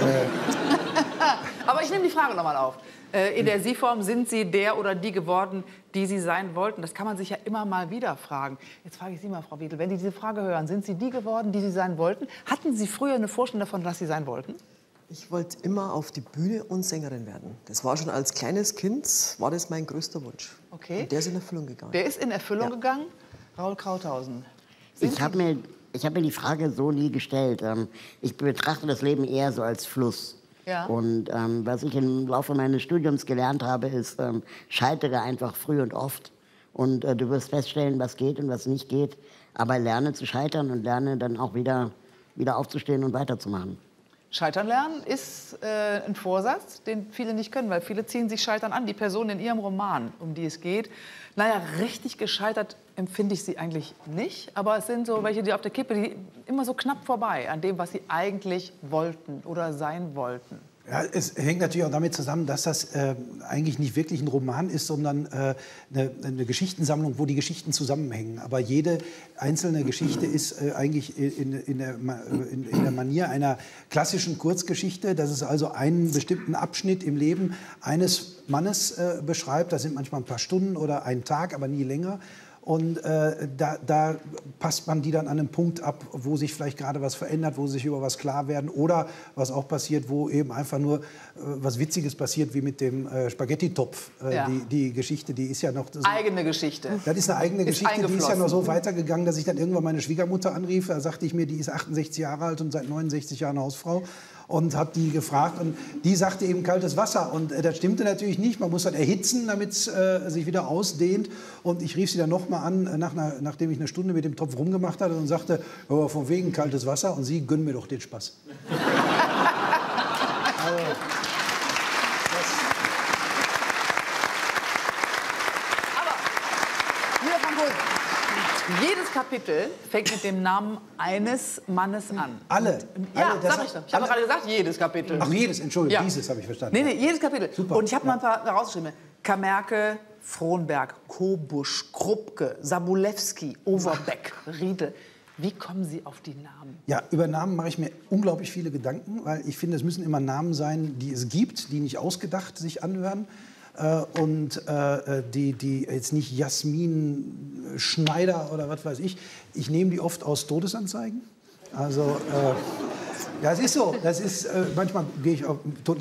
Aber ich nehme die Frage nochmal auf. Äh, In der Sie-Form sind Sie der oder die geworden, die Sie sein wollten. Das kann man sich ja immer mal wieder fragen. Jetzt frage ich Sie mal, Frau Wiedel, wenn Sie diese Frage hören, sind Sie die geworden, die Sie sein wollten? Hatten Sie früher eine Vorstellung davon, was Sie sein wollten? Ich wollte immer auf die Bühne und Sängerin werden. Das war schon als kleines Kind, war das mein größter Wunsch. Okay. Und der ist in Erfüllung gegangen. Der ist in Erfüllung gegangen. Raul Krauthausen. Sind Ich habe mir, ich hab mir die Frage so nie gestellt. Ähm, ich betrachte das Leben eher so als Fluss. Ja. Und ähm, was ich im Laufe meines Studiums gelernt habe, ist, ähm, scheitere einfach früh und oft. Und äh, du wirst feststellen, was geht und was nicht geht. Aber lerne zu scheitern und lerne dann auch wieder, wieder aufzustehen und weiterzumachen. Scheitern lernen ist äh, ein Vorsatz, den viele nicht können, weil viele ziehen sich Scheitern an. Die Person in ihrem Roman, um die es geht, naja, richtig gescheitert empfinde ich sie eigentlich nicht, aber es sind so welche, die auf der Kippe, die immer so knapp vorbei an dem, was sie eigentlich wollten oder sein wollten. Ja, es hängt natürlich auch damit zusammen, dass das äh, eigentlich nicht wirklich ein Roman ist, sondern äh, eine, eine, Geschichtensammlung, wo die Geschichten zusammenhängen. Aber jede einzelne Geschichte ist äh, eigentlich in, in, der, in, in, der, Manier einer klassischen Kurzgeschichte, dass es also einen bestimmten Abschnitt im Leben eines Mannes äh, beschreibt. Das sind manchmal ein paar Stunden oder ein Tag, aber nie länger. Und äh, da, da, passt man die dann an einen Punkt ab, wo sich vielleicht gerade was verändert, wo sie sich über was klar werden oder was auch passiert, wo eben einfach nur äh, was Witziges passiert, wie mit dem äh, Spaghetti-Topf. Äh, ja. die, die, Geschichte, die ist ja noch... Das, eigene Geschichte. Das ist eine eigene ist Geschichte, die ist ja noch so weitergegangen, dass ich dann irgendwann meine Schwiegermutter anrief. Da sagte ich mir, die ist 68 Jahre alt und seit 69 Jahren Hausfrau und habe die gefragt und die sagte eben kaltes Wasser und äh, das stimmte natürlich nicht. Man muss dann erhitzen, damit es äh, sich wieder ausdehnt und ich rief sie dann noch mal an, äh, nach einer, nachdem ich eine Stunde mit dem Topf rumgemacht hatte und sagte, von wegen kaltes Wasser und sie gönnen mir doch den Spaß. also, Jedes Kapitel fängt mit dem Namen eines Mannes an. Alle? Und, ja, alle, sag ich doch. Ich habe gerade gesagt, jedes Kapitel. Ach, jedes, Entschuldigung, ja. dieses habe ich verstanden. Nee, nee, jedes Kapitel. Super. Und ich habe ja. mal ein paar rausgeschrieben. Kamerke, Frohnberg, Kobusch, Krupke, Sabulewski, Overbeck, Riedel. Wie kommen Sie auf die Namen? Ja, über Namen mache ich mir unglaublich viele Gedanken, weil ich finde, es müssen immer Namen sein, die es gibt, die nicht ausgedacht sich anhören. Äh, und äh, die, die jetzt nicht Jasmin Schneider oder was weiß ich, ich nehme die oft aus Todesanzeigen. Also äh, es ist so. Das ist, äh, manchmal gehe ich auf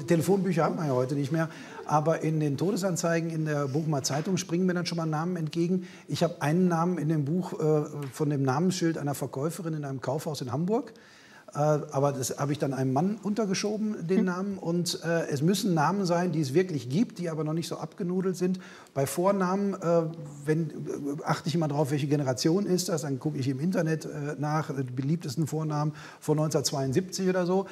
Telefonbücher hat man ja heute nicht mehr. Aber in den Todesanzeigen in der Bochumer Zeitung springen mir dann schon mal Namen entgegen. Ich habe einen Namen in dem Buch äh, von dem Namensschild einer Verkäuferin in einem Kaufhaus in Hamburg. Äh, aber das habe ich dann einem Mann untergeschoben, den hm. Namen. Und äh, es müssen Namen sein, die es wirklich gibt, die aber noch nicht so abgenudelt sind. Bei Vornamen äh, wenn, äh, achte ich immer darauf, welche Generation ist das. Dann gucke ich im Internet äh, nach, die beliebtesten Vornamen von 1972 oder so.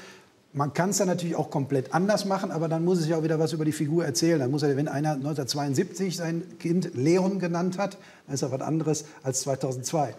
Man kann es dann natürlich auch komplett anders machen, aber dann muss es ja auch wieder was über die Figur erzählen. Dann muss er, wenn einer 1972 sein Kind Leon genannt hat, dann ist er was anderes als 2002.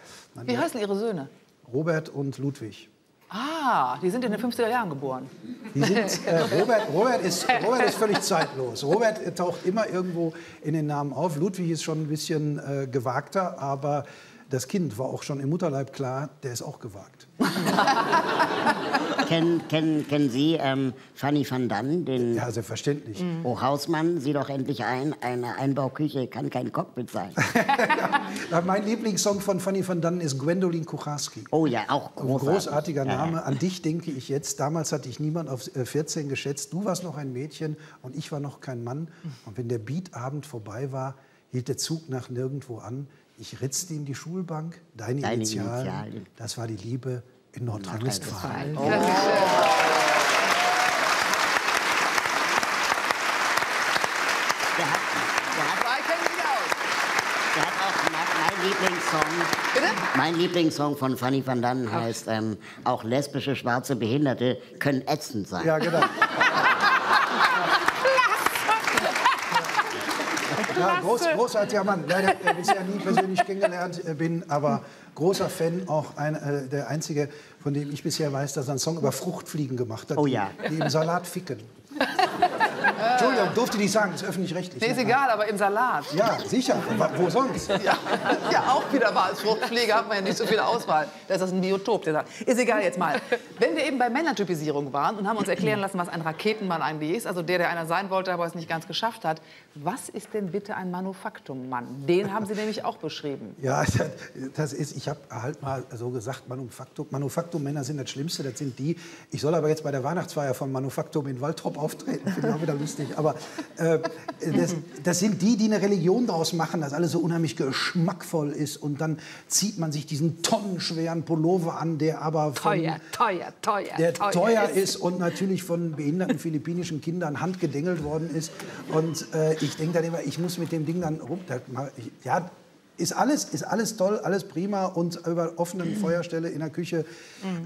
Wie heißen Ihre Söhne? Robert und Ludwig. Ah, die sind in den 50er Jahren geboren. Sind, äh, Robert, Robert, ist, Robert ist völlig zeitlos. Robert taucht immer irgendwo in den Namen auf. Ludwig ist schon ein bisschen äh, gewagter, aber das Kind war auch schon im Mutterleib klar, der ist auch gewagt. kennen, kennen, kennen Sie ähm, Fanny van Dann, den ja, selbstverständlich. Mhm. Oh, Hausmann, sieh doch endlich ein, eine Einbauküche kann kein Cockpit sein. ja, mein Lieblingssong von Fanny van Dann ist Gwendolyn Kucharski. Oh ja, auch großartig. großartiger Name. Ja. An dich denke ich jetzt. Damals hatte ich niemand auf 14 äh, geschätzt. Du warst noch ein Mädchen und ich war noch kein Mann. Und wenn der Beatabend vorbei war, hielt der Zug nach nirgendwo an. Ich ritzte in die Schulbank, deine, deine Initialen, Initialen, das war die Liebe in Nordrhein-Westfalen. Nordrhein oh. Mein Lieblingssong von Fanny van Dannen heißt ähm, auch lesbische schwarze Behinderte können ätzend sein. Ja, genau. Ja, groß, großartiger Mann. Leider bisher nie persönlich kennengelernt äh, bin, aber großer Fan, auch ein, äh, der einzige, von dem ich bisher weiß, dass er einen Song über Fruchtfliegen gemacht hat, oh, ja. die im Salat ficken. Entschuldigung, durfte ich nicht sagen, das ist öffentlich-rechtlich. Nee, ist egal, aber im Salat. Ja, sicher. Wo sonst? Ja, ja auch wieder mal. Als Fruchtpflege hat man ja nicht so viel Auswahl. Da ist das ein Biotop. Der sagt. Ist egal jetzt mal. Wenn wir eben bei Männertypisierung waren und haben uns erklären lassen, was ein Raketenmann eigentlich ist, also der, der einer sein wollte, aber es nicht ganz geschafft hat, was ist denn bitte ein Manufaktummann? Den haben Sie nämlich auch beschrieben. Ja, das ist, ich habe halt mal so gesagt, Manufaktum, Manufaktummänner sind das Schlimmste. Das sind die, ich soll aber jetzt bei der Weihnachtsfeier von Manufaktum in Waldrop auftreten, finde ich auch wieder lustig. Aber äh, das, das, sind die, die eine Religion daraus machen, dass alles so unheimlich geschmackvoll ist. Und dann zieht man sich diesen tonnenschweren Pullover an, der aber von, teuer, teuer, teuer, der teuer, teuer ist. und natürlich von behinderten philippinischen Kindern handgedengelt worden ist. Und äh, ich denke dann immer, ich muss mit dem Ding dann rum. Ja, ist alles, ist alles toll, alles prima und über offenen Feuerstelle in der Küche.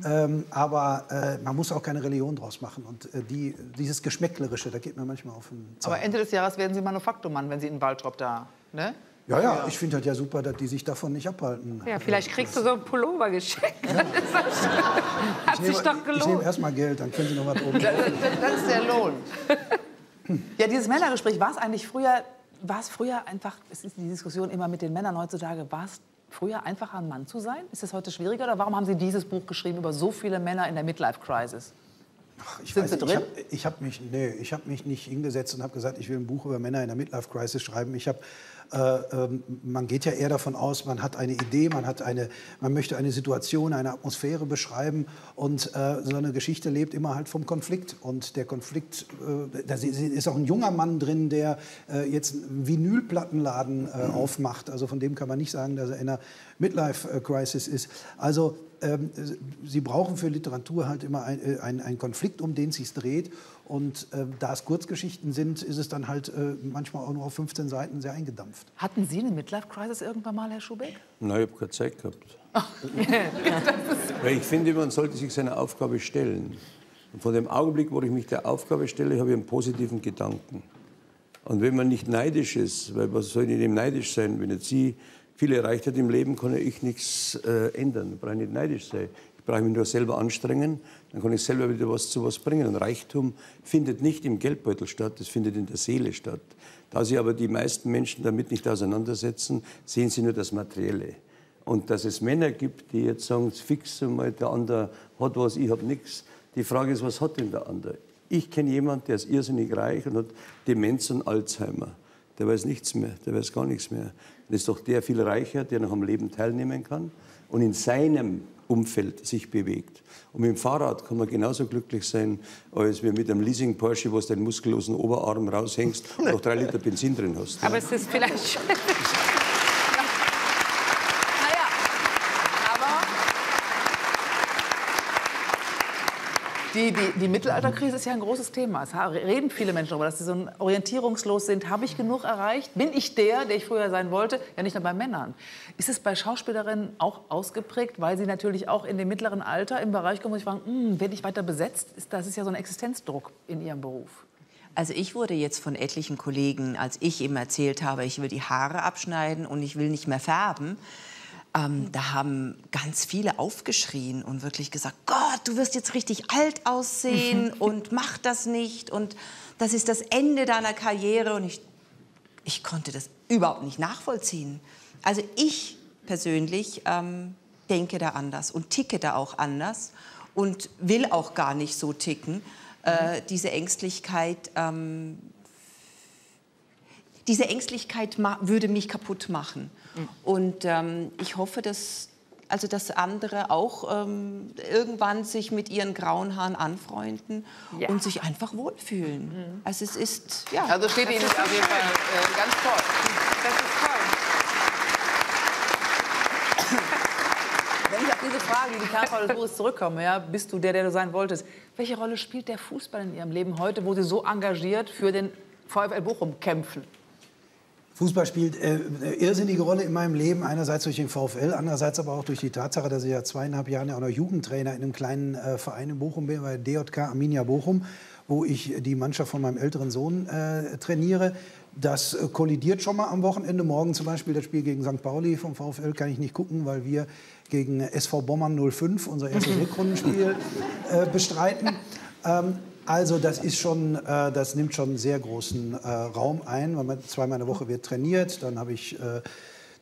Ähm, aber äh, man muss auch keine Religion draus machen. Und äh, die, dieses Geschmäcklerische, da geht mir manchmal auf den Zahn. Aber Ende des Jahres werden Sie Manufakturmann, wenn Sie in Waldrop da, ne? Ja, ja, ich finde halt ja super, dass die sich davon nicht abhalten. Ja, vielleicht kriegst du so einen Pullover geschenkt. Hat sich doch Ich nehme gelohnt. erstmal Geld, dann können Sie noch was oben. Das, das, das ist der Lohn. Ja, dieses Männergespräch, war es eigentlich früher, war es früher einfach, es ist die Diskussion immer mit den Männern heutzutage, war es früher einfacher, ein Mann zu sein? Ist es heute schwieriger oder warum haben Sie dieses Buch geschrieben über so viele Männer in der Midlife-Crisis? Ich Sind weiß Sie drin? Ich habe hab mich, nee, ich hab mich nicht hingesetzt und habe gesagt, ich will ein Buch über Männer in der Midlife-Crisis schreiben. Ich hab, ähm, man geht ja eher davon aus, man hat eine Idee, man, hat eine, man möchte eine Situation, eine Atmosphäre beschreiben. Und äh, so eine Geschichte lebt immer halt vom Konflikt. Und der Konflikt, äh, da ist auch ein junger Mann drin, der äh, jetzt einen Vinylplattenladen äh, aufmacht. Also von dem kann man nicht sagen, dass er in einer Midlife-Crisis ist. Also ähm, Sie brauchen für Literatur halt immer ein- äh, einen ein Konflikt, um den es sich dreht. Und äh, da es Kurzgeschichten sind, ist es dann halt äh, manchmal auch nur auf 15 Seiten sehr eingedampft. Hatten Sie eine Midlife-Crisis irgendwann mal, Herr Schubeck? Nein, ich habe keine Zeit gehabt. Weil ich finde, man sollte sich seiner Aufgabe stellen. Und von dem Augenblick, wo ich mich der Aufgabe stelle, habe ich einen positiven Gedanken. Und wenn man nicht neidisch ist, weil was soll ich in dem neidisch sein, wenn jetzt sie viel erreicht hat im Leben, kann ich nichts äh, ändern. Ich brauche nicht neidisch sein. Ich brauche mich nur selber anstrengen, dann kann ich selber wieder was zu was bringen. Und Reichtum findet nicht im Geldbeutel statt, es findet in der Seele statt. Da sich aber die meisten Menschen damit nicht auseinandersetzen, sehen sie nur das Materielle. Und dass es Männer gibt, die jetzt sagen, fix mal, der andere hat was, ich habe nichts. Die Frage ist, was hat denn der andere? Ich kenne jemanden, der ist irrsinnig reich und hat Demenz und Alzheimer. Der weiß nichts mehr, der weiß gar nichts mehr. Dann ist doch der viel reicher, der noch am Leben teilnehmen kann und in seinem Umfeld sich bewegt. Und mit dem Fahrrad kann man genauso glücklich sein, als wie mit einem Leasing Porsche, wo du deinen muskellosen Oberarm raushängst und noch drei Liter Benzin drin hast. Aber es ist vielleicht. Naja, aber die, die, die Mittelalterkrise ist ja ein großes Thema. Es reden viele Menschen darüber, dass sie so orientierungslos sind. Habe ich genug erreicht? Bin ich der, der ich früher sein wollte? Ja, nicht nur bei Männern. Ist es bei Schauspielerinnen auch ausgeprägt, weil sie natürlich auch in dem mittleren Alter im Bereich kommen, wo sie fragen, "Hm, werde ich weiter besetzt? Das ist ja so ein Existenzdruck in ihrem Beruf. Also ich wurde jetzt von etlichen Kollegen, als ich eben erzählt habe, ich will die Haare abschneiden und ich will nicht mehr färben, ähm, da haben ganz viele aufgeschrien und wirklich gesagt, Gott, du wirst jetzt richtig alt aussehen und mach das nicht und das ist das Ende deiner Karriere und ich, ich konnte das überhaupt nicht nachvollziehen. Also ich persönlich ähm, denke da anders und ticke da auch anders und will auch gar nicht so ticken. Äh, diese Ängstlichkeit, ähm, diese Ängstlichkeit würde mich kaputt machen. Und ähm, ich hoffe, dass, also dass andere auch ähm, irgendwann sich mit ihren grauen Haaren anfreunden Ja. und sich einfach wohlfühlen. Also es ist, ja. Also steht Ihnen auf jeden Fall äh, ganz toll. Das ist toll. Wenn ich auf diese Frage, die des Buches zurückkomme, ja, bist du der, der du sein wolltest, welche Rolle spielt der Fußball in Ihrem Leben heute, wo Sie so engagiert für den VfL Bochum kämpfen? Fußball spielt äh, eine irrsinnige Rolle in meinem Leben. Einerseits durch den VfL, andererseits aber auch durch die Tatsache, dass ich ja zweieinhalb Jahre auch noch Jugendtrainer in einem kleinen äh, Verein in Bochum bin, bei DJK Arminia Bochum, wo ich die Mannschaft von meinem älteren Sohn äh, trainiere. Das äh, kollidiert schon mal am Wochenende. Morgen zum Beispiel das Spiel gegen St. Pauli vom VfL kann ich nicht gucken, weil wir gegen SV Bommern 05 unser erstes Rückrundenspiel äh, bestreiten. Ähm, also das ist schon, äh, das nimmt schon sehr großen äh, Raum ein, weil man zweimal in der Woche wird trainiert. Dann habe ich äh,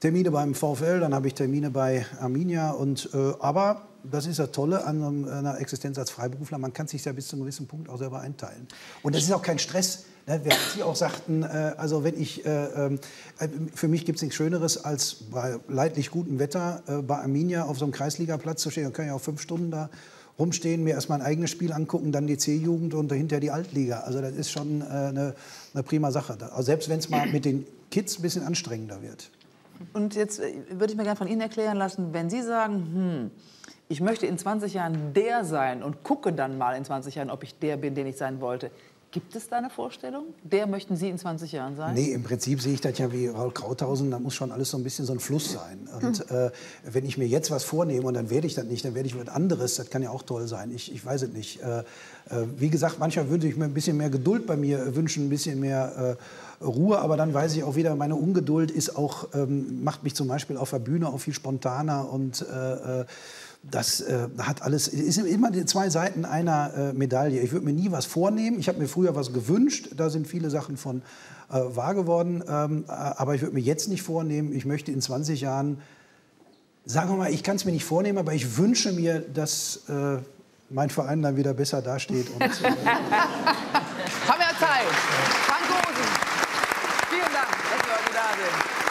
Termine beim VfL, dann habe ich Termine bei Arminia und äh, aber das ist das Tolle an einer Existenz als Freiberufler, man kann sich ja bis zu einem gewissen Punkt auch selber einteilen. Und das ist auch kein Stress. Ne? Während Sie auch sagten, äh, also wenn ich, äh, ähm, äh, für mich gibt es nichts Schöneres, als bei leidlich gutem Wetter bei Arminia auf so einem Kreisligaplatz zu stehen. Da kann ich auch fünf Stunden da rumstehen, mir erstmal ein eigenes Spiel angucken, dann die C-Jugend und dahinter die Altliga. Also das ist schon äh, eine, eine prima Sache. Also selbst wenn es mal mit den Kids ein bisschen anstrengender wird. Und jetzt äh, würde ich mir gerne von Ihnen erklären lassen, wenn Sie sagen, hm, ich möchte in 20 Jahren der sein und gucke dann mal in 20 Jahren, ob ich der bin, den ich sein wollte. Gibt es da eine Vorstellung? Der möchten Sie in 20 Jahren sein? Nee, im Prinzip sehe ich das ja wie Raul Krauthausen, da muss schon alles so ein bisschen so ein Fluss sein. Und äh, wenn ich mir jetzt was vornehme und dann werde ich das nicht, dann werde ich was anderes, das kann ja auch toll sein. Ich, ich weiß es nicht. Äh, äh, wie gesagt, manchmal würde ich mir ein bisschen mehr Geduld bei mir wünschen, ein bisschen mehr äh, Ruhe, aber dann weiß ich auch wieder, meine Ungeduld ist auch, ähm, macht mich zum Beispiel auf der Bühne auch viel spontaner und äh, äh, das äh, hat alles, es sind immer die zwei Seiten einer äh, Medaille. Ich würde mir nie was vornehmen. Ich habe mir früher was gewünscht. Da sind viele Sachen von äh, wahr geworden. Ähm, äh, aber ich würde mir jetzt nicht vornehmen. Ich möchte in 20 Jahren, sagen wir mal, ich kann es mir nicht vornehmen, aber ich wünsche mir, dass äh, mein Verein dann wieder besser dasteht. Und, äh, Haben wir Zeit? Frank Rosen. Vielen Dank, dass Sie heute da sind.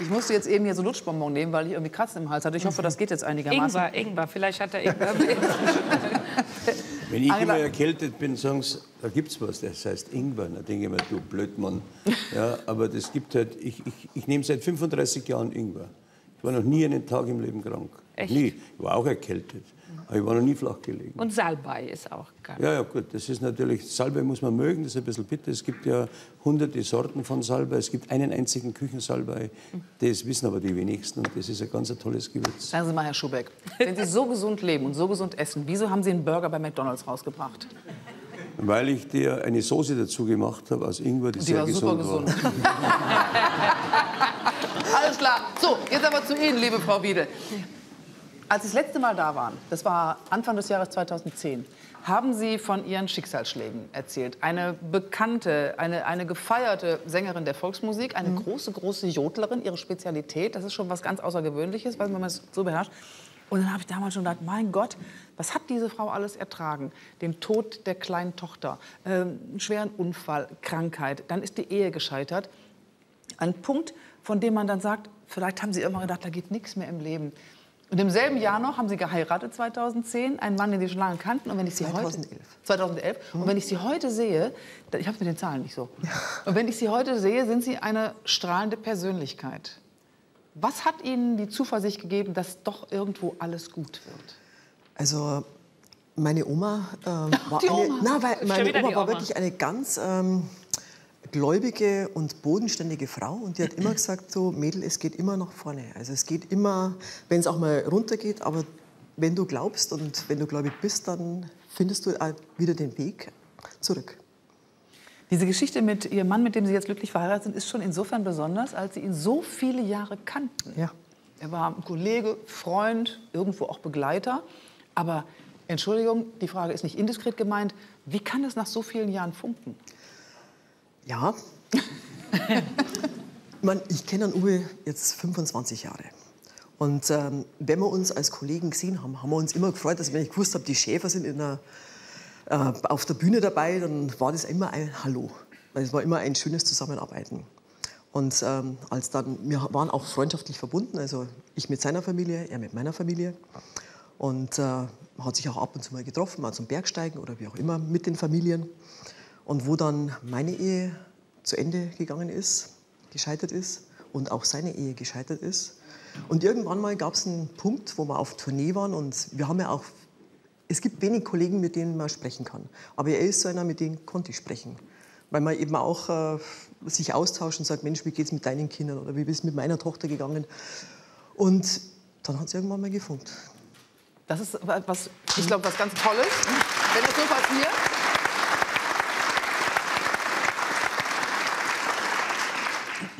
Ich musste jetzt eben hier so Lutschbonbon nehmen, weil ich irgendwie Kratzen im Hals hatte. Ich hoffe, das geht jetzt einigermaßen. Ingwer, Ingwer, vielleicht hat er Ingwer. Wenn ich Angela- immer erkältet bin, sagen sie, da gibt's was, das heißt Ingwer. Da denke ich mir, du Blödmann. Ja, aber das gibt halt, ich, ich, ich nehme seit 35 Jahren Ingwer. Ich war noch nie einen Tag im Leben krank. Echt? Nie. Ich war auch erkältet. Aber ich war noch nie flach gelegen. Und Salbei ist auch geil. Ja, ja, gut, das ist natürlich, Salbei muss man mögen, das ist ein bisschen bitter. Es gibt ja hunderte Sorten von Salbei. Es gibt einen einzigen Küchensalbei. Das wissen aber die wenigsten und das ist ein ganz ein tolles Gewürz. Sagen Sie mal, Herr Schubeck, wenn Sie so gesund leben und so gesund essen, wieso haben Sie einen Burger bei McDonald's rausgebracht? Weil ich dir eine Soße dazu gemacht habe aus Ingwer, die, Die sehr war super gesund gesund. war. Alles klar. So, jetzt aber zu Ihnen, liebe Frau Wiedel. Als Sie das letzte Mal da waren, das war Anfang des Jahres 2010, haben Sie von Ihren Schicksalsschlägen erzählt. Eine bekannte, eine, eine gefeierte Sängerin der Volksmusik, eine große, große Jodlerin, ihre Spezialität, das ist schon was ganz Außergewöhnliches, weil man es so beherrscht. Und dann habe ich damals schon gedacht, mein Gott, was hat diese Frau alles ertragen? Den Tod der kleinen Tochter, ähm, einen schweren Unfall, Krankheit, dann ist die Ehe gescheitert. Ein Punkt, von dem man dann sagt, vielleicht haben Sie irgendwann gedacht, da geht nichts mehr im Leben. Und im selben Jahr noch haben Sie geheiratet, 2010, einen Mann, den Sie schon lange kannten. Und wenn ich Sie 2011. heute 2011. Und wenn ich Sie heute sehe, ich habe mit den Zahlen nicht so. Und wenn ich Sie heute sehe, sind Sie eine strahlende Persönlichkeit. Was hat Ihnen die Zuversicht gegeben, dass doch irgendwo alles gut wird? Also meine Oma äh, war die eine, Oma. na, weil meine Oma die war Oma. wirklich eine ganz ähm, gläubige und bodenständige Frau und die hat immer gesagt so Mädel, es geht immer nach vorne. Also es geht immer, wenn es auch mal runtergeht, aber wenn du glaubst und wenn du gläubig bist, dann findest du auch wieder den Weg zurück. Diese Geschichte mit Ihrem Mann, mit dem Sie jetzt glücklich verheiratet sind, ist schon insofern besonders, als Sie ihn so viele Jahre kannten. Ja. Er war ein Kollege, Freund, irgendwo auch Begleiter. Aber Entschuldigung, die Frage ist nicht indiskret gemeint. Wie kann es nach so vielen Jahren funken? Ja. Man, ich kenne den Uwe jetzt 25 Jahre. Und ähm, wenn wir uns als Kollegen gesehen haben, haben wir uns immer gefreut, dass wenn ich gewusst habe, die Schäfer sind in der, äh, auf der Bühne dabei, dann war das immer ein Hallo. Es war immer ein schönes Zusammenarbeiten. Und ähm, als dann, wir waren auch freundschaftlich verbunden, also ich mit seiner Familie, er mit meiner Familie. Und äh, hat sich auch ab und zu mal getroffen, mal zum Bergsteigen oder wie auch immer mit den Familien. Und wo dann meine Ehe zu Ende gegangen ist, gescheitert ist und auch seine Ehe gescheitert ist. Und irgendwann mal gab es einen Punkt, wo wir auf Tournee waren und wir haben ja auch, es gibt wenig Kollegen, mit denen man sprechen kann. Aber er ist so einer, mit dem konnte ich sprechen. Weil man eben auch äh, sich austauscht und sagt, Mensch, wie geht's mit deinen Kindern oder wie bist du mit meiner Tochter gegangen? Und dann hat es irgendwann mal gefunkt. Das ist was, ich glaube, was ganz Tolles. Wenn das so passiert.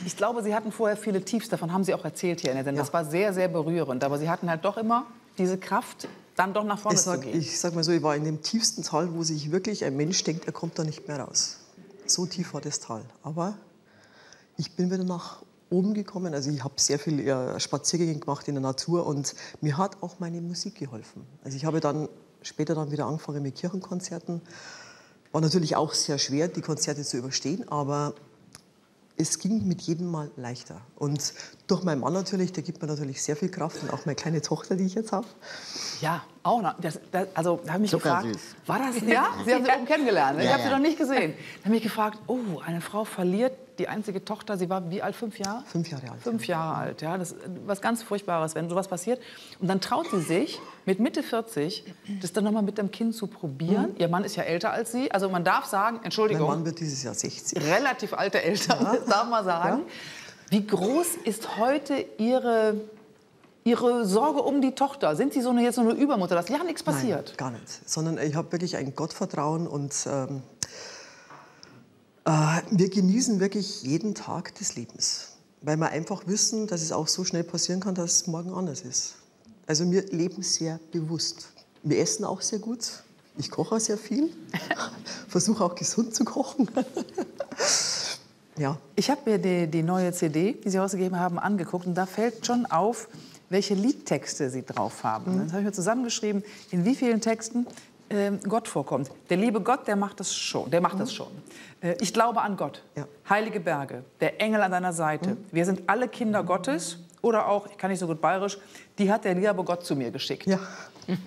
Ich glaube, Sie hatten vorher viele Tiefs, davon haben Sie auch erzählt hier in der Sendung. Ja. Das war sehr, sehr berührend. Aber Sie hatten halt doch immer diese Kraft, dann doch nach vorne Ich sag, zu gehen. ich sag mal so, ich war in dem tiefsten Tal, wo sich wirklich ein Mensch denkt, er kommt da nicht mehr raus. So tief war das Tal. Aber ich bin wieder nach oben gekommen. Also ich habe sehr viel äh, Spaziergänge gemacht in der Natur und mir hat auch meine Musik geholfen. Also ich habe dann später dann wieder angefangen mit Kirchenkonzerten. War natürlich auch sehr schwer, die Konzerte zu überstehen, aber es ging mit jedem Mal leichter. Und durch meinen Mann natürlich, der gibt mir natürlich sehr viel Kraft und auch meine kleine Tochter, die ich jetzt habe. Ja, auch noch. Das, das, also, da habe ich mich gefragt, Zuckersüß. war das, ja? Sie haben sie oben kennengelernt, ne? ich Ja, habe sie ja. noch nicht gesehen. Da habe ich mich gefragt, oh, eine Frau verliert die einzige Tochter. Sie war wie alt? Fünf Jahre? Fünf Jahre alt. Fünf Jahre alt, ja. Das ist was ganz Furchtbares, wenn sowas passiert. Und dann traut sie sich mit Mitte 40, das dann nochmal mit dem Kind zu probieren. Ihr Mann ist ja älter als sie. Also man darf sagen, Mein Entschuldigung, Mann wird dieses Jahr 60. relativ alte Eltern, das darf man sagen. Wie groß ist heute Ihre, Ihre Sorge um die Tochter? Sind Sie so eine, jetzt so eine Übermutter, dass ja nichts passiert? Nein, gar nicht. Sondern ich habe wirklich ein Gottvertrauen und ähm, äh, wir genießen wirklich jeden Tag des Lebens. Weil wir einfach wissen, dass es auch so schnell passieren kann, dass es morgen anders ist. Also wir leben sehr bewusst. Wir essen auch sehr gut. Ich koche auch sehr viel. Versuche auch gesund zu kochen. ja. Ich habe mir die, die neue CD, die Sie rausgegeben haben, angeguckt und da fällt schon auf, welche Liedtexte Sie drauf haben. Das habe ich mir zusammengeschrieben, in wie vielen Texten Gott vorkommt. Der liebe Gott, der macht das schon. Der macht das schon. Äh, ich glaube an Gott. Ja. Heilige Berge, der Engel an deiner Seite. Wir sind alle Kinder Gottes. Oder auch, ich kann nicht so gut bayerisch, die hat der liebe Gott zu mir geschickt. Ja.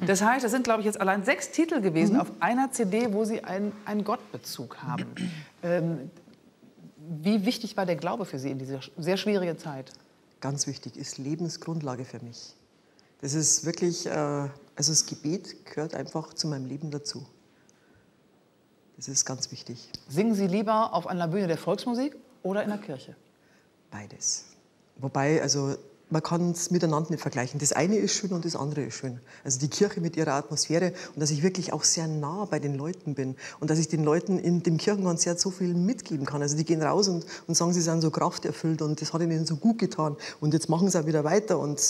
Das heißt, das sind, glaube ich, jetzt allein sechs Titel gewesen auf einer CD, wo Sie einen, einen Gottbezug haben. Ähm, wie wichtig war der Glaube für Sie in dieser sehr schwierigen Zeit? ganz wichtig, ist Lebensgrundlage für mich. Das ist wirklich, äh, also das Gebet gehört einfach zu meinem Leben dazu. Das ist ganz wichtig. Singen Sie lieber auf einer Bühne der Volksmusik oder in der Kirche? Beides. Wobei, also man kann es miteinander nicht vergleichen. Das eine ist schön und das andere ist schön. Also die Kirche mit ihrer Atmosphäre und dass ich wirklich auch sehr nah bei den Leuten bin und dass ich den Leuten in dem Kirchenkonzert so viel mitgeben kann. Also die gehen raus und, und sagen, sie sind so krafterfüllt und das hat ihnen so gut getan und jetzt machen sie auch wieder weiter. Und,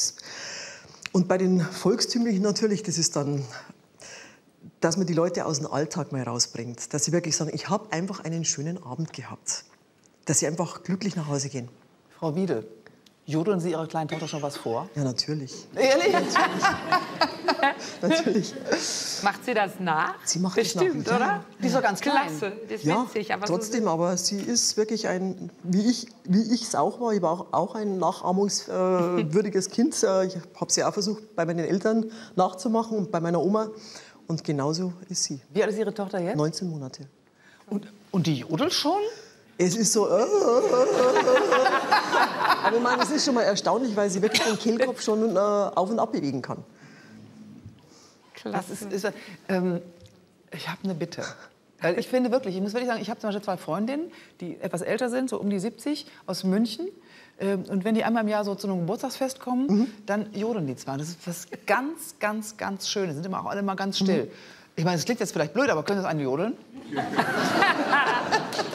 und bei den Volkstümlichen natürlich, das ist dann dass man die Leute aus dem Alltag mal rausbringt. Dass sie wirklich sagen, ich habe einfach einen schönen Abend gehabt. Dass sie einfach glücklich nach Hause gehen. Frau Wiedel, jodeln Sie Ihrer kleinen Tochter schon was vor? Ja, natürlich. Ehrlich? natürlich. Macht sie das nach? Sie macht das Bestimmt, nach, ja. oder? Die ist doch ganz klein. Klasse, das ist Ja, witzig. Aber trotzdem, aber sie ist wirklich ein, wie ich wie ich es auch war, ich war auch, auch ein nachahmungswürdiges Kind. Äh, Ich habe sie auch versucht, bei meinen Eltern nachzumachen und bei meiner Oma. Und genauso ist sie. Wie alt ist Ihre Tochter jetzt? 19 Monate. Und, und die jodelt schon? Es ist so. Äh, äh, äh, äh. Aber ich meine, es ist schon mal erstaunlich, weil sie wirklich den Kehlkopf schon äh, auf und ab bewegen kann. Das ist, ist, ähm, ich habe eine Bitte. Weil ich finde wirklich, ich muss wirklich sagen, ich habe zum Beispiel zwei Freundinnen, die etwas älter sind, so um die 70, aus München. Ähm, Und wenn die einmal im Jahr so zu einem Geburtstagsfest kommen, dann jodeln die zwar. Das ist was ganz, ganz, ganz Schönes. Sind immer auch alle mal ganz still. Ich meine, das klingt jetzt vielleicht blöd, aber können das eine jodeln? Hier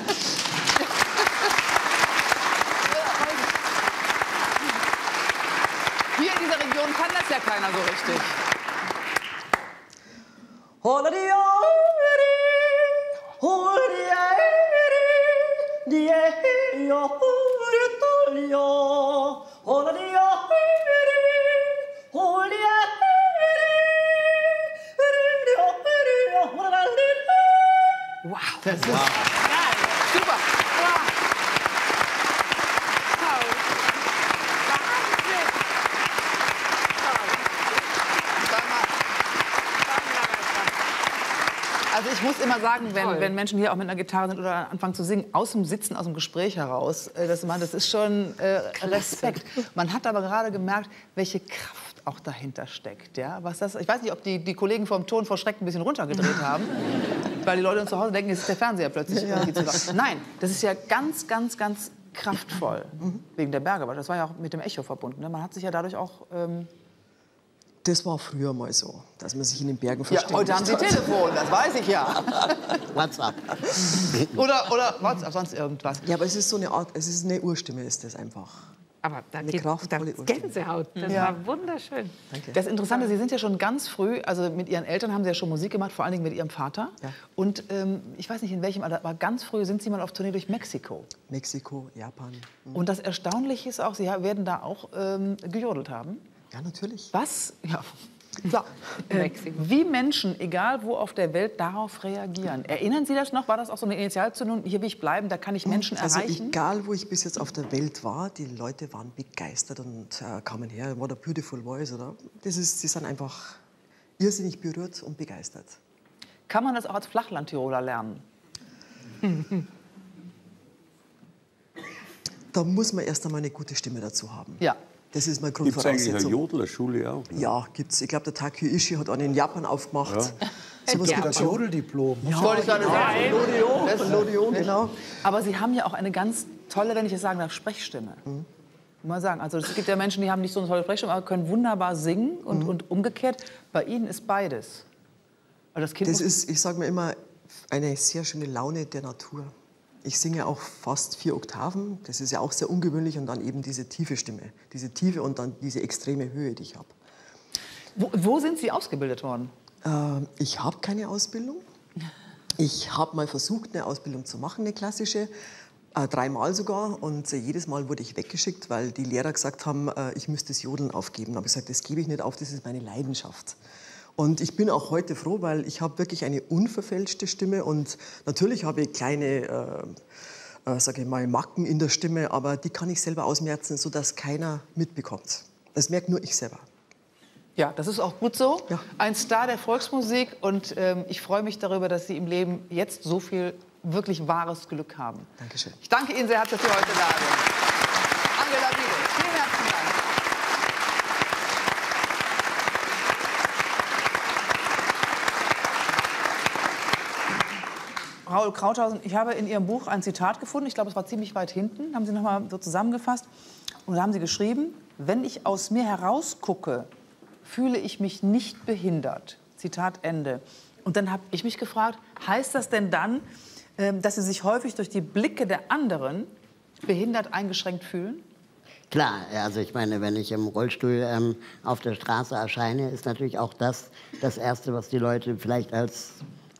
in dieser Region kann das ja keiner so richtig. Wow, das ist geil. Super. Wow. Toll. Wahnsinn. Sag mal. Also ich muss immer sagen, wenn, wenn Menschen hier auch mit einer Gitarre sind oder anfangen zu singen, aus dem Sitzen, aus dem Gespräch heraus, äh, das, das ist schon äh, Respekt. Man hat aber gerade gemerkt, welche Kraft auch dahinter steckt. Ja? Was das, ich weiß nicht, ob die, die Kollegen vom Ton vor Schreck ein bisschen runtergedreht haben, weil die Leute zu Hause denken, jetzt ist der Fernseher plötzlich laut. Nein, das ist ja ganz, ganz, ganz kraftvoll. Wegen der Berge, weil das war ja auch mit dem Echo verbunden. Ne? Man hat sich ja dadurch auch... Ähm, Das war früher mal so, dass man sich in den Bergen ja, verständigt heute haben Sie. Telefon, das weiß ich ja. WhatsApp. Oder, oder WhatsApp, sonst irgendwas. Ja, aber es ist so eine Art, es ist eine Urstimme, ist das einfach. Aber da Eine kraftvolle da Urstimme. Gänsehaut. Das Ja. war wunderschön. Das Interessante, Sie sind ja schon ganz früh, also mit Ihren Eltern haben Sie ja schon Musik gemacht, vor allen Dingen mit Ihrem Vater. Ja. Und ähm, ich weiß nicht in welchem Alter, aber ganz früh sind Sie mal auf Tournee durch Mexiko. Mexiko, Japan. Und das Erstaunliche ist auch, Sie werden da auch ähm, gejodelt haben. Ja, natürlich. Was? Ja. Ja. Äh, wie Menschen, egal wo auf der Welt, darauf reagieren. Erinnern Sie das noch? War das auch so eine Initialzündung? Hier will ich bleiben, da kann ich Menschen Also erreichen? egal, wo ich bis jetzt auf der Welt war, die Leute waren begeistert und äh, kamen her. What a beautiful voice, oder? Das ist, sie sind einfach irrsinnig berührt und begeistert. Kann man das auch als Flachlandtiroler lernen? Da muss man erst einmal eine gute Stimme dazu haben. Ja. Das ist mal Gibt es eigentlich eine Grundvoraussetzung. Jodlerschule auch? ne? Ja, gibt's. Ich glaube, der Takeo Ishii hat einen in Japan aufgemacht. So was Das gibt's schon. Jodeldiplom. Ja, Wollte ich gerade genau. sagen. Lodion, von Lodion, genau. Aber Sie haben ja auch eine ganz tolle, wenn ich es sagen darf, Sprechstimme. Mhm. Muss man sagen. Also es gibt ja Menschen, die haben nicht so eine tolle Sprechstimme, aber können wunderbar singen und, Mhm. und umgekehrt. Bei Ihnen ist beides. Also das Kind Das ist, ich sage mir immer, eine sehr schöne Laune der Natur. Ich singe auch fast vier Oktaven, das ist ja auch sehr ungewöhnlich, und dann eben diese tiefe Stimme, diese Tiefe und dann diese extreme Höhe, die ich habe. wo, wo sind Sie ausgebildet worden? Ähm, ich habe keine Ausbildung. Ich habe mal versucht, eine Ausbildung zu machen, eine klassische, äh, dreimal sogar. Und äh, jedes Mal wurde ich weggeschickt, weil die Lehrer gesagt haben, äh, ich müsste das Jodeln aufgeben. Aber ich gesagt, das gebe ich nicht auf, das ist meine Leidenschaft. Und ich bin auch heute froh, weil ich habe wirklich eine unverfälschte Stimme und natürlich habe ich kleine, äh, äh, sage ich mal, Macken in der Stimme, aber die kann ich selber ausmerzen, sodass keiner mitbekommt. Das merkt nur ich selber. Ja, das ist auch gut so. Ja. Ein Star der Volksmusik und ähm, ich freue mich darüber, dass Sie im Leben jetzt so viel wirklich wahres Glück haben. Dankeschön. Ich danke Ihnen sehr herzlich, dass Sie heute da sind. Angela Wiede, vielen herzlichen Dank. Raul Krauthausen, ich habe in Ihrem Buch ein Zitat gefunden. Ich glaube, es war ziemlich weit hinten. Haben Sie noch mal so zusammengefasst. Und da haben Sie geschrieben: Wenn ich aus mir herausgucke, fühle ich mich nicht behindert. Zitat Ende. Und dann habe ich mich gefragt: Heißt das denn dann, ähm, dass Sie sich häufig durch die Blicke der anderen behindert eingeschränkt fühlen? Klar, also ich meine, wenn ich im Rollstuhl ähm, auf der Straße erscheine, ist natürlich auch das das Erste, was die Leute vielleicht als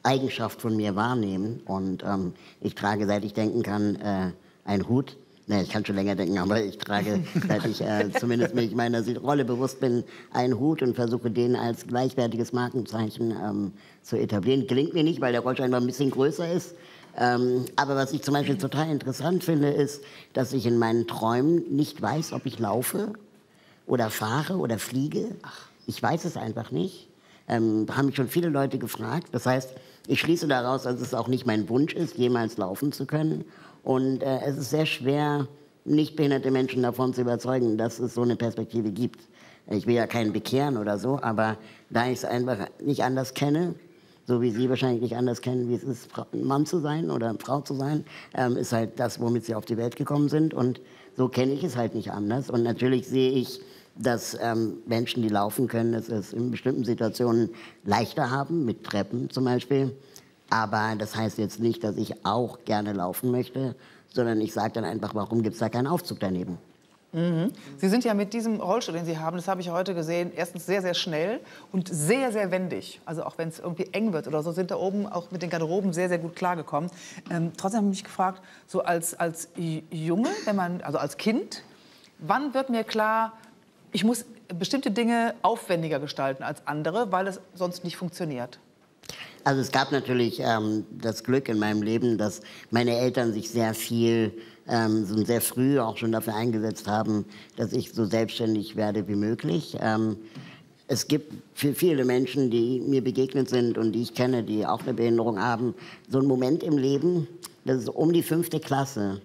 Eigenschaft von mir wahrnehmen. Und ähm, ich trage, seit ich denken kann, äh, einen Hut. Ne, ich kann schon länger denken, aber ich trage, seit ich äh, zumindest mich meiner Rolle bewusst bin, einen Hut und versuche den als gleichwertiges Markenzeichen ähm, zu etablieren. Gelingt mir nicht, weil der Rollstuhl einfach ein bisschen größer ist. Ähm, aber was ich zum Beispiel total interessant finde, ist, dass ich in meinen Träumen nicht weiß, ob ich laufe oder fahre oder fliege. Ich weiß es einfach nicht. Ähm, haben mich schon viele Leute gefragt. Das heißt, ich schließe daraus, dass es auch nicht mein Wunsch ist, jemals laufen zu können. Und äh, es ist sehr schwer, nicht behinderte Menschen davon zu überzeugen, dass es so eine Perspektive gibt. Ich will ja keinen bekehren oder so, aber da ich es einfach nicht anders kenne, so wie Sie wahrscheinlich nicht anders kennen, wie es ist, Mann zu sein oder Frau zu sein, ähm, ist halt das, womit Sie auf die Welt gekommen sind. Und so kenne ich es halt nicht anders. Und natürlich sehe ich, dass ähm, Menschen, die laufen können, es es in bestimmten Situationen leichter haben, mit Treppen zum Beispiel. Aber das heißt jetzt nicht, dass ich auch gerne laufen möchte, sondern ich sage dann einfach, warum gibt es da keinen Aufzug daneben? Sie sind ja mit diesem Rollstuhl, den Sie haben, das habe ich heute gesehen, erstens sehr, sehr schnell und sehr, sehr wendig. Also auch wenn es irgendwie eng wird oder so, sind da oben auch mit den Garderoben sehr, sehr gut klargekommen. Ähm, trotzdem habe ich mich gefragt, so als, als Junge, wenn man, also als Kind, wann wird mir klar, ich muss bestimmte Dinge aufwendiger gestalten als andere, weil es sonst nicht funktioniert? Also es gab natürlich ähm, das Glück in meinem Leben, dass meine Eltern sich sehr viel, ähm, so sehr früh auch schon dafür eingesetzt haben, dass ich so selbstständig werde wie möglich. Ähm, es gibt für viele Menschen, die mir begegnet sind und die ich kenne, die auch eine Behinderung haben, so einen Moment im Leben, das ist um die fünfte Klasse,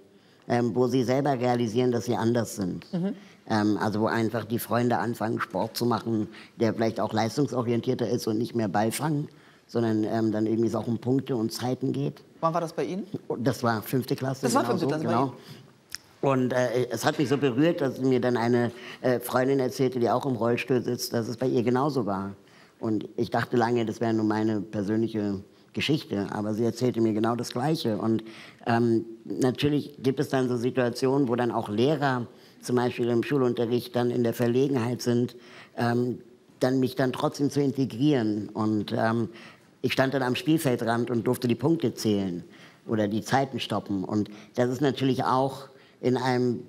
ähm, wo sie selber realisieren, dass sie anders sind. Ähm, also wo einfach die Freunde anfangen, Sport zu machen, der vielleicht auch leistungsorientierter ist und nicht mehr Beifang, sondern ähm, dann irgendwie es auch um Punkte und Zeiten geht. Wann war das bei Ihnen? Und Das war fünfte Klasse. Das war genau fünfte Klasse genau. Und äh, es hat mich so berührt, dass mir dann eine äh, Freundin erzählte, die auch im Rollstuhl sitzt, dass es bei ihr genauso war. Und ich dachte lange, das wäre nur meine persönliche Geschichte, aber sie erzählte mir genau das Gleiche. Und ähm, natürlich gibt es dann so Situationen, wo dann auch Lehrer zum Beispiel im Schulunterricht dann in der Verlegenheit sind, ähm, dann mich dann trotzdem zu integrieren. Und ähm, ich stand dann am Spielfeldrand und durfte die Punkte zählen oder die Zeiten stoppen. Und das ist natürlich auch in einem,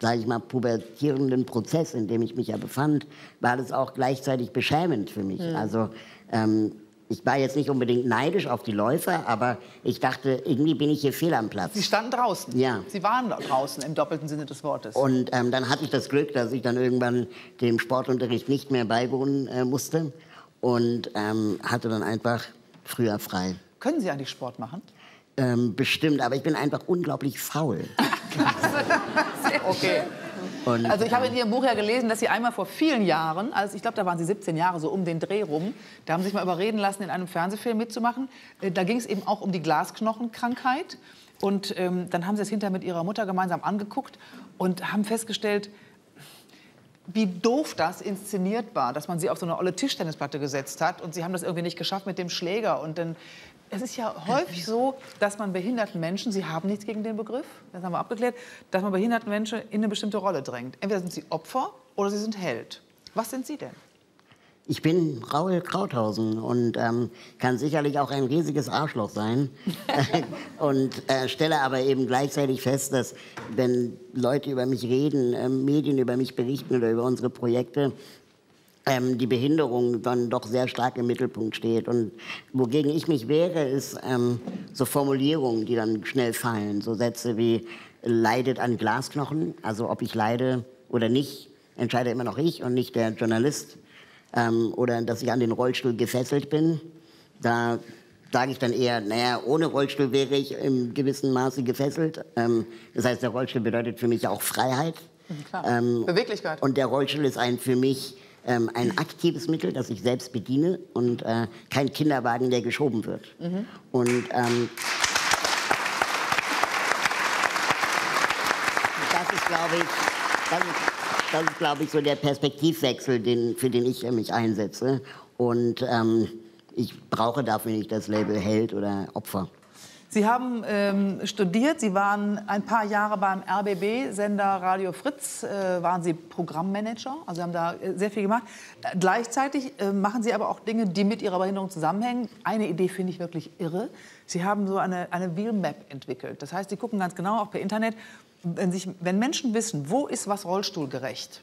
sage ich mal, pubertierenden Prozess, in dem ich mich ja befand, war das auch gleichzeitig beschämend für mich. Also ähm, ich war jetzt nicht unbedingt neidisch auf die Läufer, aber ich dachte, irgendwie bin ich hier fehl am Platz. Sie standen draußen. Ja. Sie waren draußen im doppelten Sinne des Wortes. Und ähm, dann hatte ich das Glück, dass ich dann irgendwann dem Sportunterricht nicht mehr beiwohnen äh, musste und ähm, hatte dann einfach früher frei. Können Sie eigentlich Sport machen? Ähm, bestimmt, aber ich bin einfach unglaublich faul. okay. Und, Also ich habe in Ihrem Buch ja gelesen, dass Sie einmal vor vielen Jahren, also ich glaube, da waren Sie 17 Jahre, so um den Dreh rum, da haben Sie sich mal überreden lassen, in einem Fernsehfilm mitzumachen. Äh, Da ging es eben auch um die Glasknochenkrankheit. Und ähm, dann haben Sie es hinterher mit Ihrer Mutter gemeinsam angeguckt und haben festgestellt, wie doof das inszeniert war, dass man sie auf so eine olle Tischtennisplatte gesetzt hat und sie haben das irgendwie nicht geschafft mit dem Schläger. Und dann, es ist ja häufig so, dass man behinderten Menschen, Sie haben nichts gegen den Begriff, das haben wir abgeklärt, dass man behinderten Menschen in eine bestimmte Rolle drängt. Entweder sind sie Opfer oder sie sind Held. Was sind Sie denn? Ich bin Raul Krauthausen und ähm, kann sicherlich auch ein riesiges Arschloch sein. und äh, stelle aber eben gleichzeitig fest, dass wenn Leute über mich reden, äh, Medien über mich berichten oder über unsere Projekte, ähm, die Behinderung dann doch sehr stark im Mittelpunkt steht. Und wogegen ich mich wehre, ist ähm, so Formulierungen, die dann schnell fallen. So Sätze wie leidet an Glasknochen, also ob ich leide oder nicht, entscheide immer noch ich und nicht der Journalist. Ähm, oder dass ich an den Rollstuhl gefesselt bin. Da sage ich dann eher, naja, ohne Rollstuhl wäre ich im gewissen Maße gefesselt. Ähm, das heißt, der Rollstuhl bedeutet für mich auch Freiheit. Klar. Ähm, Beweglichkeit. und der Rollstuhl ist ein für mich ähm, ein aktives Mittel, das ich selbst bediene und äh, kein Kinderwagen, der geschoben wird. Und ähm, das ist, glaube ich, das ist, das ist, glaube ich, so der Perspektivwechsel, den, für den ich äh, mich einsetze. Und ähm, ich brauche dafür nicht das Label Held oder Opfer. Sie haben ähm, studiert, Sie waren ein paar Jahre beim RBB-Sender Radio Fritz, äh, waren Sie Programmmanager, also Sie haben da äh, sehr viel gemacht. Äh, gleichzeitig äh, machen Sie aber auch Dinge, die mit Ihrer Behinderung zusammenhängen. Eine Idee finde ich wirklich irre. Sie haben so eine, eine Wheel-Map entwickelt. Das heißt, Sie gucken ganz genau, auch per Internet, wenn, sich, wenn Menschen wissen, wo ist was rollstuhlgerecht,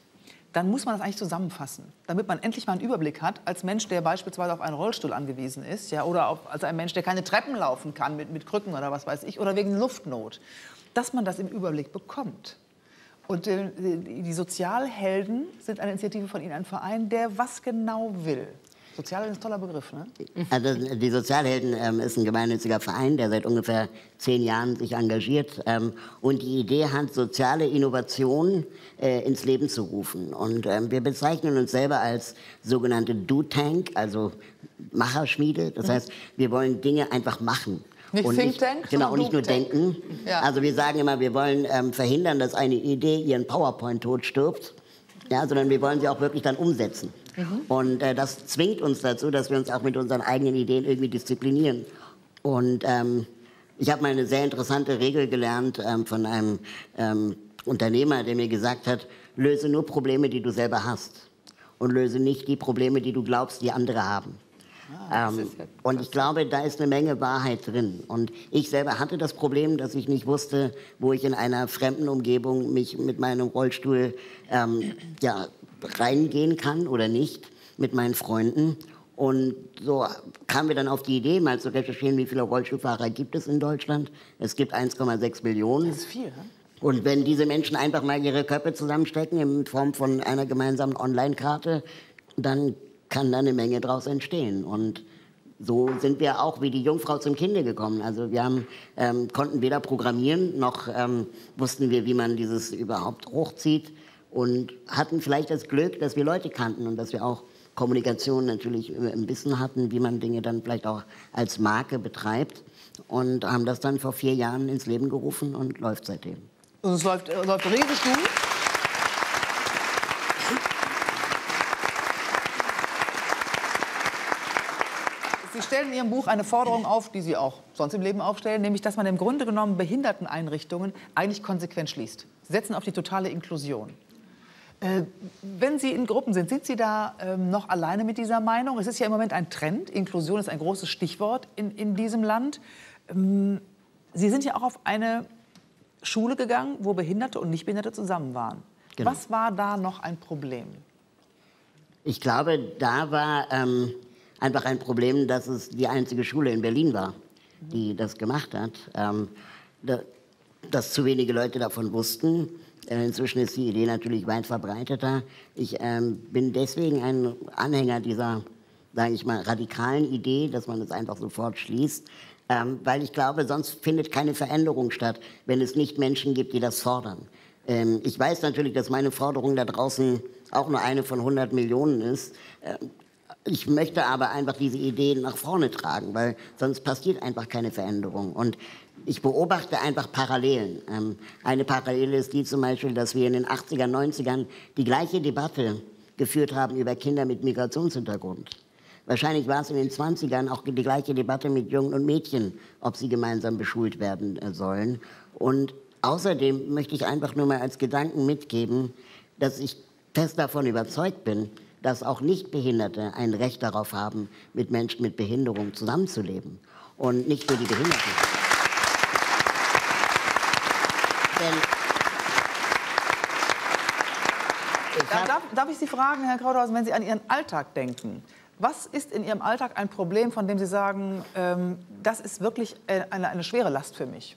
dann muss man das eigentlich zusammenfassen, damit man endlich mal einen Überblick hat, als Mensch, der beispielsweise auf einen Rollstuhl angewiesen ist, ja, oder auf, als ein Mensch, der keine Treppen laufen kann mit, mit Krücken oder was weiß ich, oder wegen Luftnot, dass man das im Überblick bekommt. Und äh, die die Sozialhelden sind eine Initiative von Ihnen, ein Verein, der was genau will. Sozialhelden ist ein toller Begriff, ne? Also die Sozialhelden ähm, ist ein gemeinnütziger Verein, der seit ungefähr zehn Jahren sich engagiert ähm, und die Idee hat, soziale Innovationen äh, ins Leben zu rufen. Und ähm, wir bezeichnen uns selber als sogenannte Do-Tank, also Macherschmiede. Das heißt, wir wollen Dinge einfach machen. Nicht und Think Tank, Genau, und nicht nur denken. Ja. Also wir sagen immer, wir wollen ähm, verhindern, dass eine Idee ihren PowerPoint-Tod stirbt. Ja, sondern wir wollen sie auch wirklich dann umsetzen. Und äh, das zwingt uns dazu, dass wir uns auch mit unseren eigenen Ideen irgendwie disziplinieren. Und ähm, ich habe mal eine sehr interessante Regel gelernt ähm, von einem ähm, Unternehmer, der mir gesagt hat, löse nur Probleme, die du selber hast. Und löse nicht die Probleme, die du glaubst, die andere haben. Ähm, und ich glaube, da ist eine Menge Wahrheit drin. Und ich selber hatte das Problem, dass ich nicht wusste, wo ich in einer fremden Umgebung mich mit meinem Rollstuhl ähm, ja, reingehen kann oder nicht mit meinen Freunden. Und so kamen wir dann auf die Idee, mal zu recherchieren, wie viele Rollstuhlfahrer gibt es in Deutschland. Es gibt 1,6 Millionen. Das ist viel, ne? Und wenn diese Menschen einfach mal ihre Köpfe zusammenstecken in Form von einer gemeinsamen Online-Karte, dann kann da eine Menge draus entstehen. Und so sind wir auch wie die Jungfrau zum Kinde gekommen. Also wir haben, ähm, konnten weder programmieren, noch ähm, wussten wir, wie man dieses überhaupt hochzieht. Und hatten vielleicht das Glück, dass wir Leute kannten und dass wir auch Kommunikation natürlich im Wissen hatten, wie man Dinge dann vielleicht auch als Marke betreibt. Und haben das dann vor vier Jahren ins Leben gerufen und läuft seitdem. Und es läuft, äh, läuft riesig gut. Sie stellen in Ihrem Buch eine Forderung auf, die Sie auch sonst im Leben aufstellen, nämlich, dass man im Grunde genommen Behinderteneinrichtungen eigentlich konsequent schließt. Sie setzen auf die totale Inklusion. Äh, wenn Sie in Gruppen sind, sind Sie da ähm, noch alleine mit dieser Meinung? Es ist ja im Moment ein Trend. Inklusion ist ein großes Stichwort in, in diesem Land. Ähm, Sie sind ja auch auf eine Schule gegangen, wo Behinderte und Nichtbehinderte zusammen waren. Genau. Was war da noch ein Problem? Ich glaube, da war ähm, einfach ein Problem, dass es die einzige Schule in Berlin war, die das gemacht hat. Ähm, da, dass zu wenige Leute davon wussten. Inzwischen ist die Idee natürlich weit verbreiteter. Ich ähm, bin deswegen ein Anhänger dieser sage ich mal, radikalen Idee, dass man es einfach sofort schließt. Ähm, weil ich glaube, sonst findet keine Veränderung statt, wenn es nicht Menschen gibt, die das fordern. Ähm, ich weiß natürlich, dass meine Forderung da draußen auch nur eine von 100 Millionen ist. Ähm, ich möchte aber einfach diese Ideen nach vorne tragen, weil sonst passiert einfach keine Veränderung. Und ich beobachte einfach Parallelen. Ähm, eine Parallele ist die zum Beispiel, dass wir in den 80er, 90ern die gleiche Debatte geführt haben über Kinder mit Migrationshintergrund. Wahrscheinlich war es in den 20ern auch die gleiche Debatte mit Jungen und Mädchen, ob sie gemeinsam beschult werden äh, sollen. Und außerdem möchte ich einfach nur mal als Gedanken mitgeben, dass ich fest davon überzeugt bin, dass auch Nichtbehinderte ein Recht darauf haben, mit Menschen mit Behinderung zusammenzuleben. Und nicht nur die Behinderten. Denn Da, darf, darf ich Sie fragen, Herr Kraudhausen, wenn Sie an Ihren Alltag denken, was ist in Ihrem Alltag ein Problem, von dem Sie sagen, ähm, das ist wirklich äh, eine, eine schwere Last für mich?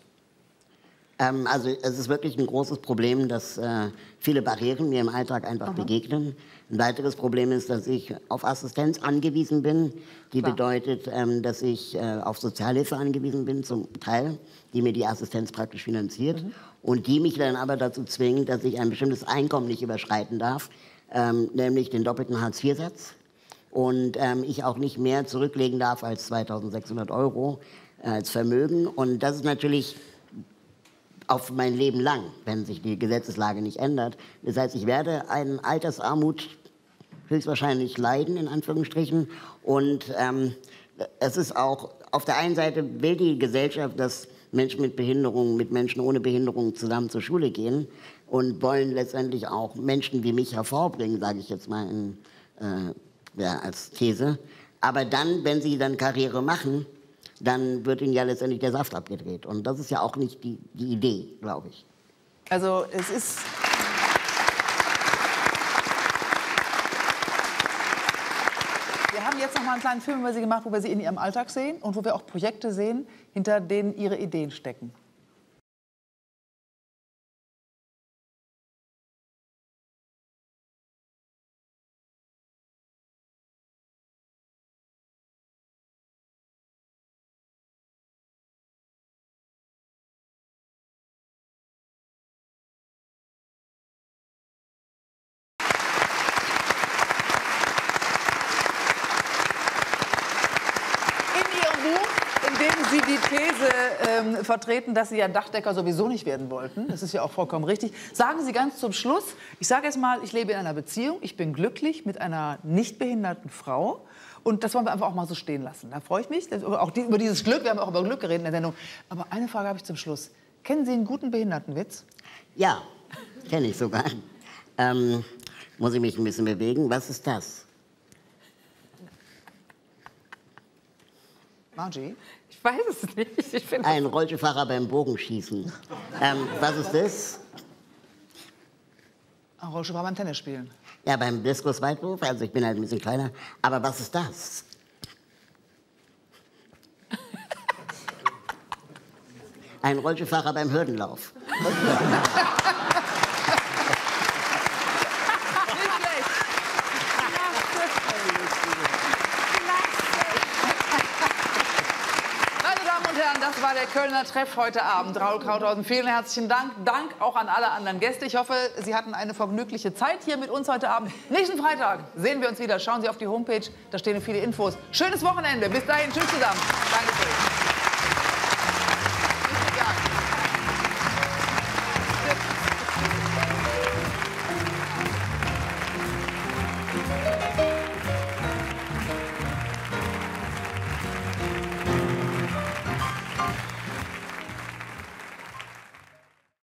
Ähm, also es ist wirklich ein großes Problem, dass äh, viele Barrieren mir im Alltag einfach begegnen. Ein weiteres Problem ist, dass ich auf Assistenz angewiesen bin. Die Klar. bedeutet, ähm, dass ich äh, auf Sozialhilfe angewiesen bin, zum Teil, die mir die Assistenz praktisch finanziert. Und die mich dann aber dazu zwingen, dass ich ein bestimmtes Einkommen nicht überschreiten darf, ähm, nämlich den doppelten Hartz-IV-Satz. Und ähm, ich auch nicht mehr zurücklegen darf als 2600 Euro äh, als Vermögen. Und das ist natürlich auf mein Leben lang, wenn sich die Gesetzeslage nicht ändert. Das heißt, ich werde eine Altersarmut höchstwahrscheinlich leiden, in Anführungsstrichen. Und ähm, es ist auch, auf der einen Seite will die Gesellschaft, dass Menschen mit Behinderung, mit Menschen ohne Behinderung zusammen zur Schule gehen und wollen letztendlich auch Menschen wie mich hervorbringen, sage ich jetzt mal in, äh, ja, als These. Aber dann, wenn sie dann Karriere machen, dann wird ihnen ja letztendlich der Saft abgedreht. Und das ist ja auch nicht die, die Idee, glaube ich. Also es ist. Wir haben jetzt noch mal einen kleinen Film über Sie gemacht, wo wir Sie in Ihrem Alltag sehen und wo wir auch Projekte sehen, hinter denen Ihre Ideen stecken. Vertreten, dass Sie ja Dachdecker sowieso nicht werden wollten, das ist ja auch vollkommen richtig, sagen Sie ganz zum Schluss, ich sage jetzt mal, ich lebe in einer Beziehung, ich bin glücklich mit einer nicht behinderten Frau und das wollen wir einfach auch mal so stehen lassen. Da freue ich mich, auch die, über dieses Glück, wir haben auch über Glück geredet in der Sendung. Aber eine Frage habe ich zum Schluss. Kennen Sie einen guten Behindertenwitz? Ja, kenne ich sogar. Ähm, muss ich mich ein bisschen bewegen? Was ist das? Margie? Ich weiß es nicht. Ich Ein Rollstuhlfahrer beim Bogenschießen. Ähm, was ist das? Ein Rollstuhlfahrer beim Tennis spielen. Ja, beim Diskusweitwurf, also ich bin halt ein bisschen kleiner. Aber was ist das? Ein Rollstuhlfahrer beim Hürdenlauf. Nicht schlecht. Meine Damen und Herren, das war der Kölner Treff heute Abend. Raul Krauthausen, vielen herzlichen Dank. Dank auch an alle anderen Gäste. Ich hoffe, Sie hatten eine vergnügliche Zeit hier mit uns heute Abend. Nächsten Freitag sehen wir uns wieder. Schauen Sie auf die Homepage, da stehen viele Infos. Schönes Wochenende. Bis dahin, tschüss zusammen. Dankeschön.